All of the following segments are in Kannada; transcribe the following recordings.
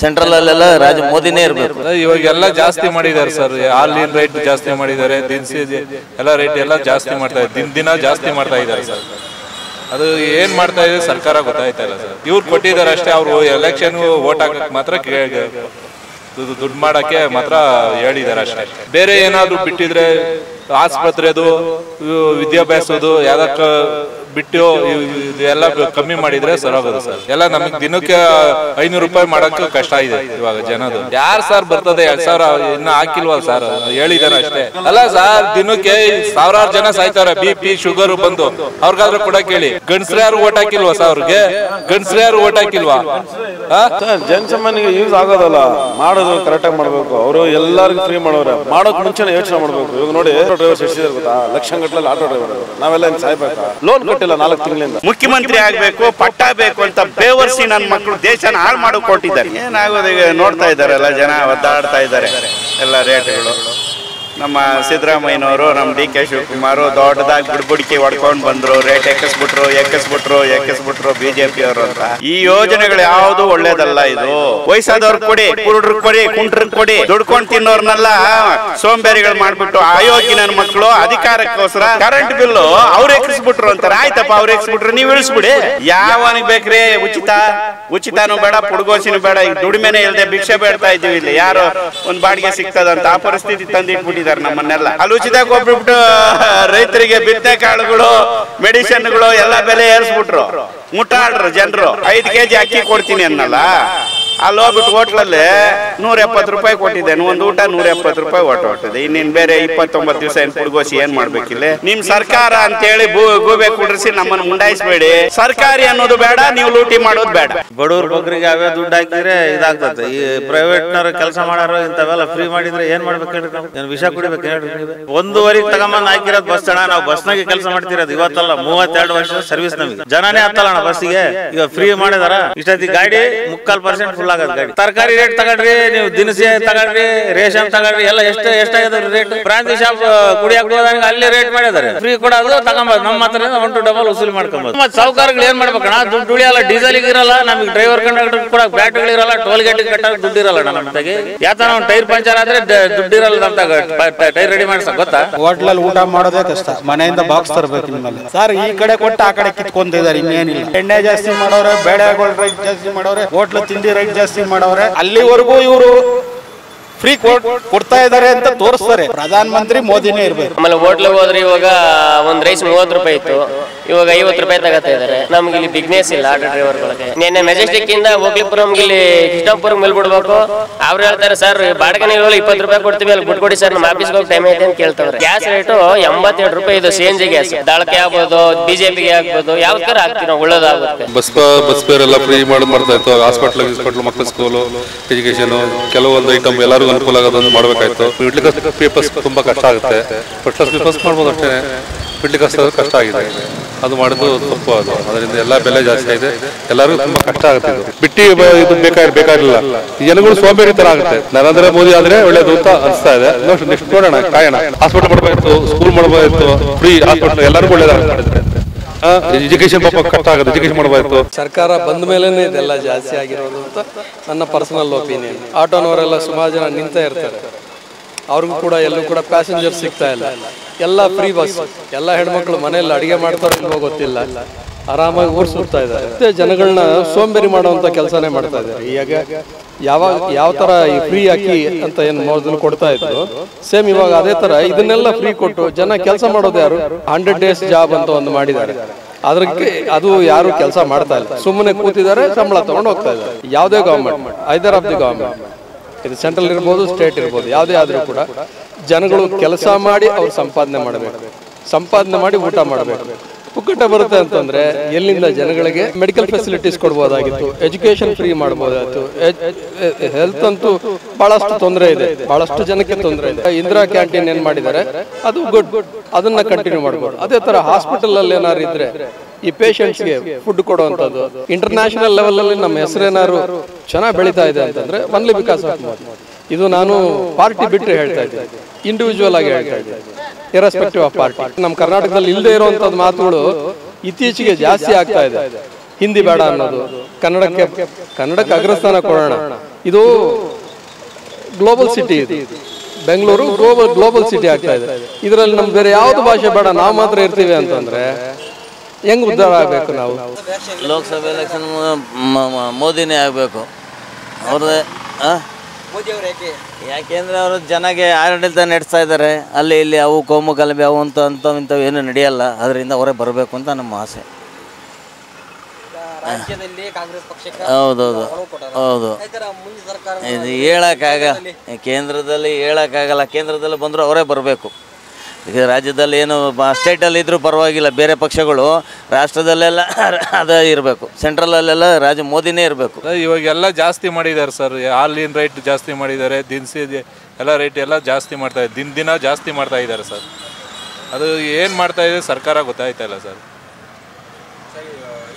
ಸೆಂಟ್ರಲ್ ಅಲ್ಲೆಲ್ಲ ರಾಜ ಮೋದಿನೇ ಇರ್ಬೇಕು. ಇವಾಗೆಲ್ಲ ಜಾಸ್ತಿ ಮಾಡಿದ್ದಾರೆ ಸರ್. ಹಾಲಿನ ರೇಟ್ ಜಾಸ್ತಿ ಮಾಡಿದ್ದಾರೆ ದಿನಸಿ ಎಲ್ಲ ರೇಟ್ ಎಲ್ಲ ಜಾಸ್ತಿ ಮಾಡ್ತಾ ಇದ್ದಾರೆ. ದಿನ ದಿನ ಜಾಸ್ತಿ ಮಾಡ್ತಾ ಇದ್ದಾರೆ ಸರ್. ಅದು ಏನ್ ಮಾಡ್ತಾ ಇದೆ ಸರ್ಕಾರ ಗೊತ್ತಾಯ್ತಾ ಇಲ್ಲ ಸರ್. ಇವ್ರು ಕೊಟ್ಟಿದ್ದಾರೆ ಅಷ್ಟೇ ಅವರು ಎಲೆಕ್ಷನ್ ವೋಟ್ ಹಾಕಕ್ ಮಾತ್ರ ದುಡ್ಡು ಮಾಡಕ್ಕೆ ಮಾತ್ರ ಹೇಳಿದ್ದಾರೆ ಅಷ್ಟೇ. ಬೇರೆ ಏನಾದ್ರು ಬಿಟ್ಟಿದ್ರೆ ಆಸ್ಪತ್ರೆದು ವಿದ್ಯಾಭ್ಯಾಸದು ಯಾವ್ದಕ್ಕ ಬಿಟ್ಟು ಎಲ್ಲ ಕಮ್ಮಿ ಮಾಡಿದ್ರೆ ಸರೋಗೋದು ಸರ್. ಎಲ್ಲ ನಮಗ್ ದಿನಕ್ಕೆ ಐನೂರು ರೂಪಾಯಿ ಮಾಡಕ್ಕೆ ಕಷ್ಟ ಇದೆ ಇವಾಗ ಜನದು ಯಾರು ಸರ್ ಬರ್ತದೆ, ಎರಡ್ ಸಾವಿರ ಇನ್ನ ಹಾಕಿಲ್ವಲ್ಲ ಸರ್? ಹೇಳಿದಾರೆ ಅಷ್ಟೇ. ಅಲ್ಲ ಸರ್, ದಿನಕ್ಕೆ ಸಾವಿರಾರು ಜನ ಸಾಯ್ತಾರೆ, ಬಿ ಪಿ, ಶುಗರ್ ಬಂದು. ಅವ್ರಿಗಾದ್ರೂ ಕೂಡ ಕೇಳಿ. ಗಂಡಸ್ರ ಯಾರು ಓಟ್ ಹಾಕಿಲ್ವಾ ಸರ್ ಅವ್ರಿಗೆ? ಗಂಡಸ್ರ ಯಾರು ಓಟ್ ಹಾಕಿಲ್ವಾ? ಜನಸಾಮಾನ್ಯರಿಗೆ ಯೂಸ್ ಆಗೋದಲ್ಲ. ಮಾಡೋದು ಕರೆಕ್ಟಾಗಿ ಮಾಡಬೇಕು. ಅವರು ಎಲ್ಲರಿಗೂ ಫ್ರೀ ಮಾಡೋರು. ಮಾಡೋಕ್ ಮುಂಚೆ ಯೋಚನೆ ಮಾಡಬೇಕು. ಇವಾಗ ನೋಡಿ ಡ್ರೈವರ್ಸ್ ಎಷ್ಟಿದ್ದಾರೆ ಗೊತ್ತಾ? ಲಕ್ಷ ಗಟ್ಟಲೆ ಆಟೋ ಡ್ರೈವರ್ ನಾವೆಲ್ಲ ಹಿಂಗ್ ಸಾಯ್ಬೇಕಾ ಲೋನ್ ಕೊಟ್ಟಿಲ್ಲ ನಾಲ್ಕು ತಿಂಗಳಿಂದ. ಮುಖ್ಯಮಂತ್ರಿ ಆಗ್ಬೇಕು ಪಟ್ಟ ಬೇಕು ಅಂತ ಬೇವರ್ಸಿ ನನ್ನ ಮಕ್ಕಳು ದೇಶನ ಹಾಳು ಮಾಡಿ ಕೊಟ್ಟಿದ್ದಾರೆ. ಏನಾಗೋದು ನೋಡ್ತಾ ಇದ್ದಾರೆ ಎಲ್ಲ ಜನ ಒದ್ದಾಡ್ತಾ ಇದ್ದಾರೆ ಎಲ್ಲ ರೇಟ್ಗಳು. ನಮ್ಮ ಸಿದ್ದರಾಮಯ್ಯನವರು, ನಮ್ಮ ಡಿ ಕೆ ಶಿವಕುಮಾರು ದೊಡ್ಡದಾಗಿ ಬಿಡ್ಬುಡಿಕೆ ಹೊಡ್ಕೊಂಡು ಬಂದ್ರು. ರೇಟ್ ಎಕ್ಕಿಸ್ಬಿಟ್ರು ಎಕ್ಕಿಸ್ಬಿಟ್ರು ಎಕ್ಕಿಸ್ಬಿಟ್ರು ಬಿಜೆಪಿ ಅವರು ಅಂತ. ಈ ಯೋಜನೆಗಳು ಯಾವುದು ಒಳ್ಳೇದಲ್ಲ ಇದು. ವಯಸ್ಸಾದವ್ರಿಗೆ ಕೊಡಿ ಕುರುಡ್ರಿಗೆ ಕೊಡಿ ಕುಂಟ್ರಿಗೆ ಕೊಡಿ, ದುಡ್ಕೊಂಡು ತಿನ್ನೋರ್ನೆಲ್ಲ ಸೋಂಬೇರಿಗಳು ಮಾಡ್ಬಿಟ್ಟು ಅಯೋಗ್ಯ ನನ್ನ ಮಕ್ಕಳು ಅಧಿಕಾರಕ್ಕೋಸ್ಕರ ಕರೆಂಟ್ ಬಿಲ್ಲು ಅವ್ರು ಎಕ್ಕಿಸ್ಬಿಟ್ರು ಅಂತಾರೆ. ಆಯ್ತಪ್ಪ, ಅವ್ರು ಎಕ್ಸ್ಬಿಟ್ರು, ನೀವು ಇಳಿಸ್ಬಿಡಿ. ಯಾವನಿಗೆ ಬೇಕ್ರಿ? ಉಚಿತ? ಉಚಿತನೂ ಬೇಡ, ಪುಡ್ಗೋಸಿನೂ ಬೇಡ. ಈಗ ದುಡಿಮೆನೆ ಇಲ್ಲದೆ ಭಿಕ್ಷೆ ಬೇಡ್ತಾ ಇದೀವಿ ಇಲ್ಲಿ. ಯಾರು ಒಂದ್ ಬಾಡಿಗೆ ಸಿಗ್ತದಂತ ಆ ಪರಿಸ್ಥಿತಿ ತಂದಿಟ್ಬಿಟ್ಟಿದ್ದಾರೆ ನಮ್ಮನ್ನೆಲ್ಲ. ಉಚಿತ ಕೊಟ್ಬಿಟ್ಟು ರೈತರಿಗೆ ಬಿತ್ತೆ ಕಾಳುಗಳು ಮೆಡಿಸಿನ್ಗಳು, ಎಲ್ಲ ಬೆಲೆ ಏರಿಸ್ಬಿಟ್ರು. ಮುಟ್ಟಾಡ್ರು ಜನರು. ಐದು ಕೆಜಿ ಅಕ್ಕಿ ಕೊಡ್ತೀನಿ ಅನ್ನಲ್ಲ. ಅಲ್ಲಿ ಹೋಗ್ಬಿಟ್ಟು ಹೋಟ್ಲಲ್ಲಿ ನೂರ ಎಪ್ಪತ್ತು ರೂಪಾಯಿ ಕೊಟ್ಟಿದ್ದೇನೆ. ಒಂದು ಊಟ ನೂರ ಎಪ್ಪತ್ತು ರೂಪಾಯಿ ಓಟ ಹೊಟ್ಟಿದೆ. ಇನ್ನೇನ್ ಬೇರೆ ಇಪ್ಪತ್ತೊಂಬತ್ತು ದಿವಸ ಏನ್ ಕುಡ್ಗೋಸಿ ಏನ್ ಮಾಡ್ಬೇಕಿಲ್ಲ. ನಿಮ್ ಸರ್ಕಾರ ಅಂತೇಳಿ ಗೂಬೆ ಕುಡ್ರಿಸಿ ನಮ್ಮನ್ನು ಮುಂಡಾಯಿಸ್ಬೇಡಿ. ಸರ್ಕಾರಿ ಅನ್ನೋದು ಬೇಡ, ನೀವು ಲೂಟಿ ಮಾಡೋದು ಬೇಡ. ಬಡವ್ರ ಬಗ್ಗರಿಗೆ ಅವೇ ದುಡ್ಡು ಹಾಕಿದ್ರೆ ಇದಾಗ್ತದೆ. ಈ ಪ್ರೈವೇಟ್ನವ್ರು ಕೆಲಸ ಮಾಡೋರು ಇಂಥವೆಲ್ಲ ಫ್ರೀ ಮಾಡಿದ್ರೆ ಏನ್ ಮಾಡ್ಬೇಕು ಹೇಳಿ ವಿಷ ಕುಡಿಬೇಕು ಹೇಳಿ ಒಂದೂವರೆ ತಗೊಂಬಂದ್ ಹಾಕಿರೋದು ಬಸ್ ಅಣ್ಣ, ನಾವು ಬಸ್ನಾಗೆ ಕೆಲಸ ಮಾಡ್ತಿರೋದು. ಇವತ್ತಲ್ಲ ಮೂವತ್ತೆರಡು ವರ್ಷ ಸರ್ವಿಸ್ ನಮಗೆ. ಜನನೇ ಹತ್ತಲ್ಲ ಬಸ್ಸಿಗೆ ಈಗ ಫ್ರೀ ಮಾಡಿದಾರ? ಇಷ್ಟೊತ್ತಿ ಗಾಡಿ ಮುಕ್ಕಾಲ್ ಪರ್ಸೆಂಟ್ ಫುಲ್ ತರಕಾರಿ ರೇಟ್ ತಗೊಂಡ್ರಿ ನೀವು ದಿನಸಿ ತಗೊಂಡ್ರಿ ರೇಷನ್ ತಗೊಂಡ್ರಿ ಎಲ್ಲ ಎಷ್ಟು ಎಷ್ಟಾಗಿದೆ ರೇಟ್ ಪ್ರಾಂತಿ ಶಾಪ್ ಕುಡಿಯಾಕ ಅಲ್ಲೇ ಅಲ್ಲಿ ರೇಟ್ ಮಾಡಿದಾರೆ ಫ್ರೀ ಕೊಡೋದು ತಗೊಂಬೋದು. ನಮ್ಮ ಹತ್ರ ಒನ್ ಟು ಡಬಲ್ ವಸೂಲಿ ಮಾಡ್ಕೊಬೋದು. ಮತ್ತೆ ಸಾವುಕಾರಗಳು ಏನ್ ಮಾಡ್ಬೇಕಣ್ಣ ದುಡ್ಡು ಉಳಿಯಲ್ಲ ಡೀಸೆಲ್ ಇರಲ್ಲ ನಮಗೆ ಡ್ರೈವರ್ ಕಂಡಕ್ಟರ್ ಕೂಡ ಬ್ಯಾಟ್ರಿಗಳು ಇರಲ್ಲ ಟೋಲ್ ಗೇಟ್ ಕಟ್ಟಾಗ ದುಡ್ಡು ಇರಲ್ಲ ನಮ್ಮ ತಗೆ ಯಾತನ ಒಂದು ಟೈರ್ ಪಂಚರ್ ಆದ್ರೆ ದುಡ್ಡು ಇರಲ್ಲ ನಮ್ಮ ಟೈರ್ ರೆಡಿ ಮಾಡ್ಸ ಗೊತ್ತಾ? ಹೋಟ್ಲಲ್ಲಿ ಊಟ ಮಾಡೋದೇ ಕಷ್ಟ. ಮನೆಯಿಂದ ಬಾಕ್ಸ್ ತರಬೇಕು ನಿಮ್ಮಲ್ಲಿ. ಸರ್ ಈ ಕಡೆ ಕೊಟ್ಟು ಆ ಕಡೆ ಕಿತ್ಕೊಂತಿದ್ದಾರೆ ಇನ್ನೇನಿಲ್ಲ. ಎಣ್ಣೆ ಜಾಸ್ತಿ ಮಾಡೋರೆ ಬೇಳೆಗಳು ರೈಟ್ ಜಾಸ್ತಿ ಮಾಡೋರೆ ಹೋಟ್ಲು ತಿಂಡಿ ರೈಟ್ ಜಾಸ್ತಿ ಮಾಡವ್ರೆ? ಅಲ್ಲಿವರೆಗೂ ಇವರು ಫ್ರೀ ಕೊಡ್ತಾ ಇದ್ದಾರೆ ಅಂತ ತೋರಿಸ್ತಾರೆ. ಪ್ರಧಾನ ಮಂತ್ರಿ ಮೋದಿನೇ ಇರ್ಬೇಕು. ಆಮೇಲೆ ಹೋಟ್ಲಿಗೆ ಹೋದ್ರೆ ಇವಾಗ ಒಂದ್ ರೈಸ್ ಮೂವತ್ತು ರೂಪಾಯಿ ಇತ್ತು. ಇವಾಗ ಐವತ್ತು ರೂಪಾಯಿ ತಗೋತಾ ಇದಾರೆ ನಮ್ಗೆ ಇಲ್ಲಿ ಬಿಗ್ನೆಸ್ ಇಲ್ಲ ಆಟೋ ಡ್ರೈವರ್ಗಳಿಗೆ ನಿನ್ನೆ ಮೆಜೆಸ್ಟಿಕ್ ಇಂದ ಹೋಗ್ಲಿಪುರಂಗೆ ಇಲ್ಲಿ ಕೃಷ್ಣಪುರ ಮೇಲ್ ಬಿಡ್ಬೇಕು ಅವ್ರು ಹೇಳ್ತಾರೆ ಸರ್ ಬಾಡಿಗೆ ನೀವು ಇಪ್ಪತ್ತು ರೂಪಾಯಿ ಕೊಡ್ತೀವಿ. ಅಲ್ಲಿ ಬಿಟ್ಕೊಡಿ ಸರ್. ನಮ್ಮ ಆಫೀಸ್ಗೆ ಹೋಗಿ ಟೈಮ್ ಐತೆ ಅಂತ ಕೇಳ್ತಾವ್ರೆ. ಗ್ಯಾಸ್ ರೇಟು ಎಂಬತ್ತೆರಡು ರೂಪಾಯಿ ಇದು ಸಿ ಎನ್ ಜಿ ಗ್ಯಾಸ್ ದಳಕ್ಕೆ ಆಗ್ಬೋದು ಬಿಜೆಪಿಗೆ ಆಗ್ಬೋದು ಯಾವ್ ತರ ನಾವು ಒಳ್ಳೇದಾಗುತ್ತೆ. ಬಸ್ ಬಸ್ ಫೇರ್ ಎಲ್ಲ ಫ್ರೀ ಮಾಡಿ ಮಾಡ್ತಾ ಇತ್ತು. ಹಾಸ್ಪಿಟ್ಲ್ ಹಾಸ್ಪಿಟ್ಲ್ ಮಕ್ಕಳ ಸ್ಕೂಲು ಎಜುಕೇಶನ್ ಕೆಲವೊಂದು ಐಟಮ್ ಎಲ್ಲರಿಗೂ ಅನುಕೂಲ ಆಗೋದೊಂದು ಮಾಡಬೇಕಾಯ್ತು. ಮಿಡ್ಲ್ ಕ್ಲಾಸ್ ಪೀಪಲ್ಸ್ ತುಂಬ ಕಷ್ಟ ಆಗುತ್ತೆ. ಫಸ್ಟ್ ಕ್ಲಾಸ್ ಪೀಪಲ್ಸ್ ಮಾಡ್ಬೋದು ಅಷ್ಟೇ. ಮಿಡ್ಲ್ ಕಷ್ಟ ಆಗಿದೆ. ಅದು ಮಾಡೋದು ತಪ್ಪು ಅದು. ಅದರಿಂದ ಎಲ್ಲ ಬೆಲೆ ಜಾಸ್ತಿ ಆಗಿದೆ. ಎಲ್ಲರಿಗೂ ತುಂಬಾ ಕಷ್ಟ ಆಗುತ್ತೆ ಬಿಟ್ಟಿ ಇದು ಬೇಕಾಗಿ ಬೇಕಾಗಿಲ್ಲ. ಜನಗಳು ಸೋಂಬೇರಿ ತರ ಆಗುತ್ತೆ. ನರೇಂದ್ರ ಮೋದಿ ಆದ್ರೆ ಒಳ್ಳೇದು ಅಂತ ಅನಿಸ್ತಾ ಇದೆ. ನೆಕ್ಸ್ಟ್ ನೋಡೋಣ, ಕಾಯೋಣ. ಹಾಸ್ಪಿಟಲ್ ಮಾಡಬೇಕು ಸ್ಕೂಲ್ ಮಾಡಬೇಕು ಫ್ರೀ ಹಾಸ್ಪಿಟಲ್ ಎಲ್ಲರಿಗೂ ಒಳ್ಳೇದಾಗುತ್ತೆ. ಎಜುಕೇಶನ್ ಪಾಪ ಕಟ್ ಆಗುತ್ತೆ ಎಜುಕೇಶನ್ ಮಾಡಬಾರ್ದು. ಸರ್ಕಾರ ಬಂದ ಮೇಲೆ ಇದೆಲ್ಲ ಜಾಸ್ತಿ ಆಗಿರೋದು ಅಂತ ನನ್ನ ಪರ್ಸನಲ್ ಒಪಿನಿಯನ್ ಆಟೋನವರೆಲ್ಲ ಸುಮಾರು ಜನ ನಿಂತ ಇರ್ತಾರೆ. ಅವ್ರಿಗೂ ಕೂಡ ಎಲ್ಲೂ ಕೂಡ ಪ್ಯಾಸೆಂಜರ್ ಸಿಗ್ತಾ ಇಲ್ಲ. ಎಲ್ಲ ಫ್ರೀ ಬಸ್ ಎಲ್ಲ ಹೆಣ್ಮಕ್ಳು ಮನೆಯಲ್ಲಿ ಅಡಿಗೆ ಮಾಡ್ತಾರೋ ಗೊತ್ತಿಲ್ಲ. ಆರಾಮಾಗಿ ಓಡಿಸ್ಬಿಡ್ತಾ ಇದ್ದಾರೆ. ಮತ್ತೆ ಜನಗಳನ್ನ ಸೋಂಬೇರಿ ಮಾಡುವಂತ ಕೆಲಸನೇ ಮಾಡ್ತಾ ಇದ್ದಾರೆ. ಈಗ ಯಾವಾಗ ಯಾವ ತರ ಈ ಫ್ರೀ ಹಾಕಿ ಅಂತ ಏನು ಮೊದಲು ಕೊಡ್ತಾ ಇದ್ರು. ಸೇಮ್ ಇವಾಗ ಅದೇ ತರ ಇದನ್ನೆಲ್ಲ ಫ್ರೀ ಕೊಟ್ಟು ಜನ ಕೆಲಸ ಮಾಡೋದು ಯಾರು? ಹಂಡ್ರೆಡ್ ಡೇಸ್ ಜಾಬ್ ಅಂತ ಒಂದು ಮಾಡಿದ್ದಾರೆ. ಅದಕ್ಕೆ ಅದು ಯಾರು ಕೆಲಸ ಮಾಡ್ತಾ ಇಲ್ಲ. ಸುಮ್ಮನೆ ಕೂತಿದ್ದಾರೆ, ಸಂಬಳ ತಗೊಂಡು ಹೋಗ್ತಾ ಇದ್ದಾರೆ. ಯಾವುದೇ government either of the government ಇದು ಸೆಂಟ್ರಲ್ ಇರ್ಬೋದು ಸ್ಟೇಟ್ ಇರ್ಬೋದು, ಯಾವುದೇ ಆದ್ರೂ ಕೂಡ ಜನಗಳು ಕೆಲಸ ಮಾಡಿ ಅವ್ರು ಸಂಪಾದನೆ ಮಾಡಬೇಕು. ಸಂಪಾದನೆ ಮಾಡಿ ಊಟ ಮಾಡಬೇಕು. ಪುಕ್ಕಟ ಬರುತ್ತೆ ಅಂತಂದ್ರೆ ಎಲ್ಲಿಂದ ಜನಗಳಿಗೆ ಮೆಡಿಕಲ್ ಫೆಸಿಲಿಟೀಸ್ ಕೊಡ್ಬೋದಾಗಿತ್ತು ಎಜುಕೇಶನ್ ಫ್ರೀ ಮಾಡ್ಬೋದಾಗಿತ್ತು ಹೆಲ್ತ್ ಅಂತೂ ಬಹಳಷ್ಟು ತೊಂದರೆ ಇದೆ, ಬಹಳಷ್ಟು ಜನಕ್ಕೆ ತೊಂದರೆ ಇದೆ. ಇಂದಿರಾ ಕ್ಯಾಂಟೀನ್ ಏನ್ ಮಾಡಿದ್ದಾರೆ, ಅದು ಗುಡ್ ಅದನ್ನ ಕಂಟಿನ್ಯೂ ಮಾಡಬಹುದು ಅದೇ ತರ ಹಾಸ್ಪಿಟಲ್ ಅಲ್ಲಿ ಏನಾದ್ರು ಇದ್ರೆ ಈ ಪೇಷಂಟ್ಸ್ಗೆ ಫುಡ್ ಕೊಡುವಂಥದ್ದು ಇಂಟರ್ನ್ಯಾಷನಲ್ ಲೆವೆಲ್ ಅಲ್ಲಿ ನಮ್ಮ ಹೆಸರೇನಾದ್ರು ಚೆನ್ನಾಗಿ ಬೆಳೀತಾ ಇದೆ ಅಂತಂದ್ರೆ ಒನ್ಲಿ ಬಿಕಾಸ್ ಆಫ್ ಇದು ನಾನು ಪಾರ್ಟಿ ಬಿಟ್ಟರೆ ಹೇಳ್ತಾ ಇದ್ದೆ ಇಂಡಿವಿಜುವಲ್ ಆಗಿ ಹೇಳ್ತಾ ಇದ್ದೀನಿ. ಇರೆಸ್ಪೆಕ್ಟಿವ್ ಆಫ್ ಪಾರ್ಟಿ ನಮ್ಮ ಕರ್ನಾಟಕದಲ್ಲಿ ಇಲ್ಲದೆ ಇರುವಂತದ್ದು ಮಾತುಗಳು ಇತ್ತೀಚೆಗೆ ಜಾಸ್ತಿ ಆಗ್ತಾ ಇದೆ. ಹಿಂದಿ ಬೇಡ ಅನ್ನೋದು. ಕನ್ನಡಕ್ಕೆ ಕನ್ನಡಕ್ಕೆ ಅಗ್ರಸ್ಥಾನ ಕೊಡೋಣ. ಇದು ಗ್ಲೋಬಲ್ ಸಿಟಿ ಇದು. ಬೆಂಗಳೂರು ಗ್ಲೋಬಲ್ ಗ್ಲೋಬಲ್ ಸಿಟಿ ಆಗ್ತಾ ಇದೆ. ಇದರಲ್ಲಿ ನಮ್ಗೆ ಬೇರೆ ಯಾವ್ದು ಭಾಷೆ ಬೇಡ, ನಾವು ಮಾತ್ರ ಇರ್ತೀವಿ ಅಂತಂದ್ರೆ ಹೆಂಗ್ ಉದ್ಧಾರ ಆಗ್ಬೇಕು ನಾವು? ಲೋಕಸಭೆ ಎಲೆಕ್ಷನ್ ಮೋದಿನೇ ಆಗಬೇಕು. ಅವ್ರದ್ದೇ ಯಾಕೆಂದ್ರೆ ಅವರು ಜನಗೆ ಆಡಳಿತ ನಡೆಸ್ತಾ ಇದ್ದಾರೆ. ಅಲ್ಲಿ ಇಲ್ಲಿ ಅವು ಕೋಮು ಗಲಭೆ ಅವು ಅಂತ ಅಂಥವು ಇಂಥವು ಏನು ನಡೆಯಲ್ಲ. ಅದರಿಂದ ಅವರೇ ಬರಬೇಕು ಅಂತ ನಮ್ಮ ಆಸೆ. ರಾಜ್ಯದಲ್ಲಿ ಕಾಂಗ್ರೆಸ್ ಪಕ್ಷಕ್ಕೆ ಹೌದೌದು. ಒಲವು ಕೊಟ್ಟಾರ. ಹೌದು. ಆಯ್ತರ ಮುಂದಿನ ಸರ್ಕಾರ ಇದು ಹೇಳಕ್ಕಾಗ ಕೇಂದ್ರದಲ್ಲಿ ಹೇಳಕ್ಕಾಗಲ್ಲ. ಕೇಂದ್ರದಲ್ಲಿ ಬಂದರೂ ಅವರೇ ಬರಬೇಕು. ಈಗ ರಾಜ್ಯದಲ್ಲಿ ಏನು ಸ್ಟೇಟಲ್ಲಿ ಇದ್ರೂ ಪರವಾಗಿಲ್ಲ. ಬೇರೆ ಪಕ್ಷಗಳು ರಾಷ್ಟ್ರದಲ್ಲೆಲ್ಲ ಅದೇ ಇರಬೇಕು. ಸೆಂಟ್ರಲಲ್ಲೆಲ್ಲ ರಾಜ ಮೋದಿನೇ ಇರಬೇಕು. ಇವಾಗೆಲ್ಲ ಜಾಸ್ತಿ ಮಾಡಿದ್ದಾರೆ ಸರ್. ಆಲ್ ಇನ್ ರೇಟ್ ಜಾಸ್ತಿ ಮಾಡಿದ್ದಾರೆ. ದಿನಸಿ ಎಲ್ಲ ರೇಟ್ ಎಲ್ಲ ಜಾಸ್ತಿ ಮಾಡ್ತಾ ಇದ್ದಾರೆ. ದಿನ ದಿನ ಜಾಸ್ತಿ ಮಾಡ್ತಾ ಇದ್ದಾರೆ ಸರ್. ಅದು ಏನು ಮಾಡ್ತಾ ಇದೆ ಸರ್ಕಾರ ಗೊತ್ತಾಯ್ತಾ ಇಲ್ಲ ಸರ್.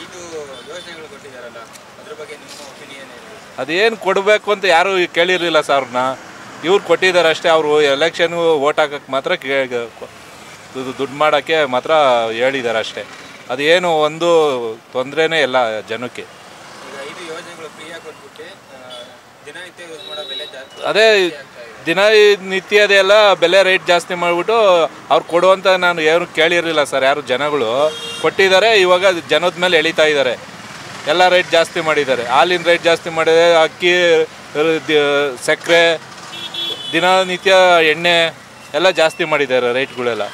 ಇದು ಯೋಜನೆಗಳು ಕೊಟ್ಟಿದ್ದಾರಲ್ಲ ಅದ್ರ ಬಗ್ಗೆ ನಿಮ್ಮ ಒಪಿನಿಯನ್ ಏನು? ಅದೇನು ಕೊಡಬೇಕು ಅಂತ ಯಾರು ಕೇಳಿರಲಿಲ್ಲ ಸರ್ ಅವ್ರನ್ನ ಇವ್ರು ಕೊಟ್ಟಿದ್ದಾರೆ ಅಷ್ಟೇ ಅವರು ಎಲೆಕ್ಷನ್ ಓಟ್ ಹಾಕಕ್ಕೆ ಮಾತ್ರ ದುಡ್ಡು ಮಾಡೋಕ್ಕೆ ಮಾತ್ರ ಹೇಳಿದ್ದಾರೆ ಅಷ್ಟೇ. ಅದೇನು ಒಂದು ತೊಂದರೆನೇ ಇಲ್ಲ ಜನಕ್ಕೆ. ಆ, ದಿನನಿತ್ಯ ಮಾಡೋ ಬೆಲೆ ಅದೇ ರೇಟ್ ಜಾಸ್ತಿ ಮಾಡಿಬಿಟ್ಟು ಅವ್ರು ಕೊಡುವಂತ ನಾನು ಏನು ಕೇಳಿರಲಿಲ್ಲ ಸರ್ ಯಾರು ಜನಗಳು. ಕೊಟ್ಟಿದ್ದಾರೆ ಇವಾಗ ಜನದ ಮೇಲೆ ಎಳಿತಾ ಇದ್ದಾರೆ. ಎಲ್ಲ ರೇಟ್ ಜಾಸ್ತಿ ಮಾಡಿದ್ದಾರೆ. ಹಾಲಿನ ರೇಟ್ ಜಾಸ್ತಿ ಮಾಡಿದ್ದಾರೆ ಅಕ್ಕಿ ಸಕ್ಕರೆ ದಿನನಿತ್ಯ ಎಣ್ಣೆ ಎಲ್ಲ ಜಾಸ್ತಿ ಮಾಡಿದ್ದಾರೆ ರೇಟ್ಗಳೆಲ್ಲ.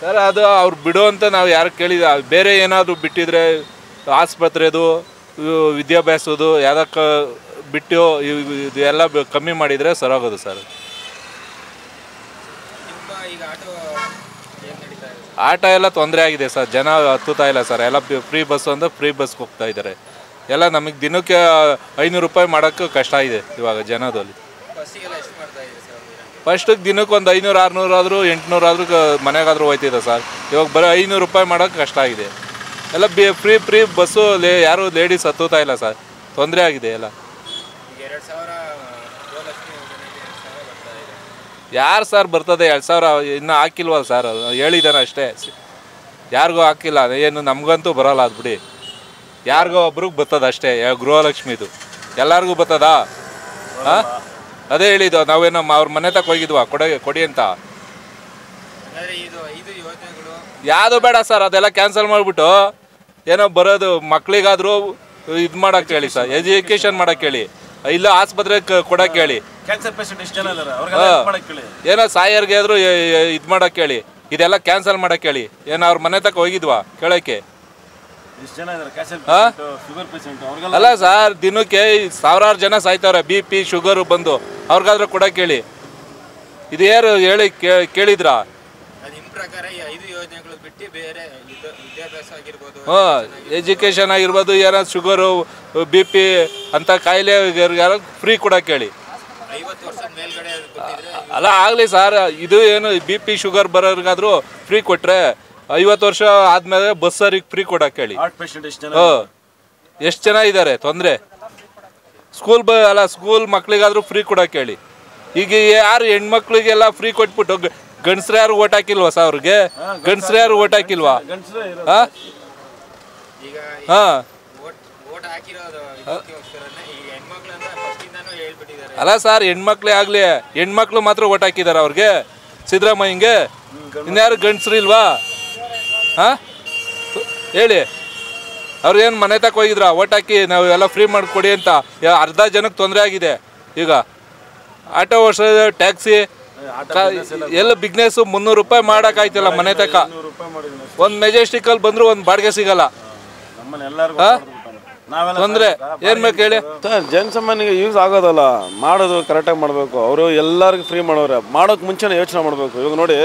ಸರ್ ಅದು ಅವ್ರು ಬಿಡು ಅಂತ ನಾವು ಯಾರು ಕೇಳಿದ ಬೇರೆ ಏನಾದರೂ ಬಿಟ್ಟಿದ್ರೆ ಆಸ್ಪತ್ರೆದು ವಿದ್ಯಾಭ್ಯಾಸದು ಯಾವುದಕ್ಕೆ ಬಿಟ್ಟು ಇದು ಎಲ್ಲ ಕಮ್ಮಿ ಮಾಡಿದರೆ ಸರೋಗೋದು ಸರ್. ಆಟೋ ಎಲ್ಲ ತೊಂದರೆ ಆಗಿದೆ ಸರ್. ಜನ ಹತ್ತುತ್ತಾ ಇಲ್ಲ ಸರ್. ಎಲ್ಲ ಫ್ರೀ ಬಸ್ ಅಂತ ಫ್ರೀ ಬಸ್ಗೆ ಹೋಗ್ತಾ ಇದ್ದಾರೆ. ಎಲ್ಲ ನಮಗೆ ದಿನಕ್ಕೆ ಐನೂರು ರೂಪಾಯಿ ಮಾಡೋಕ್ಕೂ ಕಷ್ಟ ಇದೆ ಇವಾಗ ಜನದಲ್ಲಿ. ಫಸ್ಟಿಗೆ ದಿನಕ್ಕೆ ಒಂದು ಐನೂರು ಆರುನೂರು ಆದರೂ ಎಂಟುನೂರು ಆದರೂ ಮನೆಗಾದರೂ ಹೋಯ್ತಿದೆ ಸರ್. ಇವಾಗ ಬರೀ ಐನೂರು ರೂಪಾಯಿ ಮಾಡೋಕ್ಕೆ ಕಷ್ಟ ಆಗಿದೆ. ಎಲ್ಲ ಬಿ ಫ್ರೀ ಫ್ರೀ ಬಸ್ಸು ಲೇ ಯಾರು ಲೇಡೀಸ್ ಹತ್ತುತ್ತಾ ಇಲ್ಲ ಸರ್. ತೊಂದರೆ ಆಗಿದೆ ಎಲ್ಲ. ಯಾರು ಸರ್ ಬರ್ತದೆ ಎರಡು ಸಾವಿರ ಇನ್ನೂ ಹಾಕಿಲ್ವಲ್ಲ ಸರ್? ಹೇಳಿದ್ದಾನೆ ಅಷ್ಟೇ. ಯಾರಿಗೂ ಹಾಕಿಲ್ಲ ಏನು ನಮಗಂತೂ ಬರೋಲ್ಲ ಅದು ಬಿಡಿ ಯಾರಿಗೋ ಒಬ್ರಿಗೆ ಬರ್ತದ ಅಷ್ಟೇ ಗೃಹಲಕ್ಷ್ಮಿದು. ಎಲ್ಲರಿಗೂ ಬರ್ತದಾ? ಹಾಂ? ಅದೇ ಹೇಳಿದ್ದು ನಾವೇನೋ ಅವ್ರ ಮನೆ ತಕ್ಕ ಹೋಗಿದ್ವಾ? ಕೊಡ ಕೊಡಿ ಅಂತ. ಯಾವುದು ಬೇಡ ಸರ್ ಅದೆಲ್ಲ ಕ್ಯಾನ್ಸಲ್ ಮಾಡಿಬಿಟ್ಟು ಏನೋ ಬರೋದು ಮಕ್ಳಿಗಾದರೂ ಇದು ಮಾಡಕ್ಕೆ ಹೇಳಿ ಸರ್ ಎಜುಕೇಷನ್ ಮಾಡಕ್ಕೆ ಹೇಳಿ. ಇಲ್ಲ ಆಸ್ಪತ್ರೆಗೆ ಕೊಡಕ್ಕೆ ಹೇಳಿ. ಏನೋ ಸಾಯರ್ಗೆ ಆದ್ರೂ ಇದು ಮಾಡಕ್ಕೆ ಹೇಳಿ ಇದೆಲ್ಲ ಕ್ಯಾನ್ಸಲ್ ಮಾಡಕ್ಕೆ ಹೇಳಿ. ಏನೋ ಅವ್ರ ಮನೆ ತಕ್ಕ ಹೋಗಿದ್ವಾ ಕೇಳಕ್ಕೆ? ಅಲ್ಲ ಸರ್ ದಿನಕ್ಕೆ ಸಾವಿರಾರು ಜನ ಸಾಯ್ತವ್ರೆ. ಬಿ ಪಿ ಶುಗರು ಬಂದು. ಅವ್ರಿಗಾದ್ರೂ ಕೂಡ ಕೇಳಿ. ಇದು ಯಾರು ಹೇಳಿ ಕೇ- ಕೇಳಿದ್ರಾ? ಎಜುಕೇಶನ್ ನಿಮ್ಮ ಪ್ರಕಾರ ಈ ಯೋಜನೆಗಳು ಬಿಟ್ಟು ಬೇರೆ ವಿದ್ಯಾಭ್ಯಾಸ ಆಗಿರ್ಬೋದು ಹ್ಞೂ ಎಜುಕೇಷನ್ ಆಗಿರ್ಬೋದು ಏನೋ ಶುಗರು ಬಿ ಪಿ ಅಂತ ಕಾಯಿಲೆ ಫ್ರೀ ಕೂಡ ಕೇಳಿ. ಅಲ್ಲ ಆಗಲಿ ಸರ್ ಇದು ಏನು ಬಿ ಪಿ ಶುಗರ್ ಬರೋರ್ಗಾದ್ರೂ ಫ್ರೀ ಕೊಟ್ರೆ ಐವತ್ತು ವರ್ಷ ಆದ್ಮೇಲೆ ಬಸ್ಸರಿಗೆ ಫ್ರೀ ಕೊಡಕ್ಕೆ ಹೇಳಿ. ಹಾರ್ಟ್ ಪೇಷಂಟ್ ಎಷ್ಟು ಜನ? ಹ್ಞೂ ಎಷ್ಟು ಜನ ಇದ್ದಾರೆ ತೊಂದರೆ. ಸ್ಕೂಲ್ ಬ ಅಲ್ಲ ಸ್ಕೂಲ್ ಮಕ್ಳಿಗಾದ್ರೂ ಫ್ರೀ ಕೊಡಕ್ಕೆ ಹೇಳಿ. ಈಗ ಯಾರು ಹೆಣ್ಮಕ್ಳಿಗೆಲ್ಲ ಫ್ರೀ ಕೊಟ್ಬಿಟ್ಟು ಗಂಡಸ್ರ ಯಾರು ಓಟ್ ಹಾಕಿಲ್ವಾ ಸರ್ ಅವ್ರಿಗೆ? ಗಂಡಸ್ರ ಯಾರು ಓಟ್ ಹಾಕಿಲ್ವಾ? ಹಾ. ಅಲ್ಲ ಸರ್ ಹೆಣ್ಮಕ್ಳೇ ಆಗ್ಲಿ. ಹೆಣ್ಮಕ್ಳು ಮಾತ್ರ ಓಟ್ ಹಾಕಿದಾರ ಅವ್ರಿಗೆ. ಸಿದ್ದರಾಮಯ್ಯಂಗೆ. ಇನ್ಯಾರು ಗಂಡಸ್ರಿಲ್ವಾ ಇಲ್ವಾ? ಹಾ? ಹೇಳಿ. ಅವ್ರು ಏನು ಮನೆ ತಕ್ಕ ಹೋಗಿದ್ರ? ಓಟ್ ಹಾಕಿ ನಾವು ಎಲ್ಲ ಫ್ರೀ ಮಾಡಿಕೊಡಿ ಅಂತ. ಅರ್ಧ ಜನಕ್ಕೆ ತೊಂದರೆ ಆಗಿದೆ. ಈಗ ಆಟೋ ವರ್ಷ ಟ್ಯಾಕ್ಸಿ ಎಲ್ಲ ಬಿಸ್ನೆಸ್ ಮುನ್ನೂರು ರೂಪಾಯಿ ಮಾಡೋಕ್ಕಾಯ್ತಿಲ್ಲ ಮನೆ ತಕ. ಒಂದು ಮೆಜೆಸ್ಟಿಕಲ್ಲಿ ಬಂದರೂ ಒಂದು ಬಾಡಿಗೆ ಸಿಗಲ್ಲ. ತೊಂದರೆ ಏನು ಬೇಕು ಹೇಳಿ? ಸರ್ ಜನಸಾಮಾನ್ಯನಿಗೆ ಯೂಸ್ ಆಗೋದಲ್ಲ. ಮಾಡೋದು ಕರೆಕ್ಟಾಗಿ ಮಾಡಬೇಕು. ಅವರು ಎಲ್ಲರಿಗೂ ಫ್ರೀ ಮಾಡೋರೆ. ಮಾಡೋಕೆ ಮುಂಚೆನೇ ಯೋಚನೆ ಮಾಡಬೇಕು. ಇವಾಗ ನೋಡಿ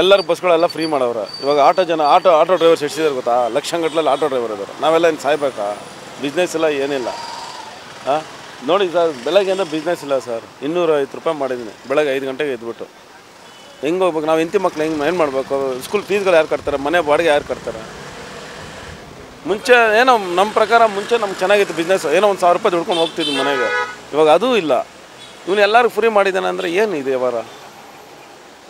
ಎಲ್ಲರ ಬಸ್ಗಳೆಲ್ಲ ಫ್ರೀ ಮಾಡವ್ರೆ. ಇವಾಗ ಆಟೋ ಜನ, ಆಟೋ ಆಟೋ ಡ್ರೈವರ್ಸ್ ಎಷ್ಟಿದ್ದಾರೆ ಗೊತ್ತಾ? ಲಕ್ಷಗಟ್ಟಲೆ ಆಟೋ ಡ್ರೈವರ್ ಇದ್ದಾರೆ ನಾವೆಲ್ಲ ಏನು ಸಾಯ್ಬೇಕಾ? ಬಿಸ್ನೆಸ್ ಇಲ್ಲ, ಏನಿಲ್ಲ. ಹಾಂ ನೋಡಿ ಸರ್ ಬೆಳಗ್ಗೆಯಿಂದ ಬಿಸ್ನೆಸ್ ಇಲ್ಲ ಸರ್ ಇನ್ನೂರೈವತ್ತು ರೂಪಾಯಿ ಮಾಡಿದ್ದೀನಿ ಬೆಳಗ್ಗೆ ಐದು ಗಂಟೆಗೆ ಎದ್ಬಿಟ್ಟು. ಹೆಂಗೆ ಹೋಗ್ಬೇಕು? ನಾವು ಇಂತಿ ಮಕ್ಳು ಹೆಂಗೆ, ಏನು ಮಾಡಬೇಕು? ಸ್ಕೂಲ್ ಫೀಸ್ಗಳು ಯಾರು ಕಟ್ತಾರೆ? ಮನೆ ಬಾಡಿಗೆ ಯಾರು ಕಟ್ತಾರೆ? ಮುಂಚೆ ಏನೋ ನಮ್ಮ ಪ್ರಕಾರ ಮುಂಚೆ ನಮ್ಗೆ ಚೆನ್ನಾಗಿತ್ತು ಬಿಸ್ನೆಸ್ ಏನೋ ಒಂದು ಸಾವಿರ ರೂಪಾಯಿ ದುಡ್ಕೊಂಡು ಹೋಗ್ತಿದ್ವಿ ಮನೆಗೆ. ಇವಾಗ ಅದೂ ಇಲ್ಲ. ಇವನು ಎಲ್ಲರಿಗೂ ಫ್ರೀ ಮಾಡಿದ್ದಾನೆ ಅಂದರೆ ಏನು ಇದೆ ವ್ಯವಹಾರ?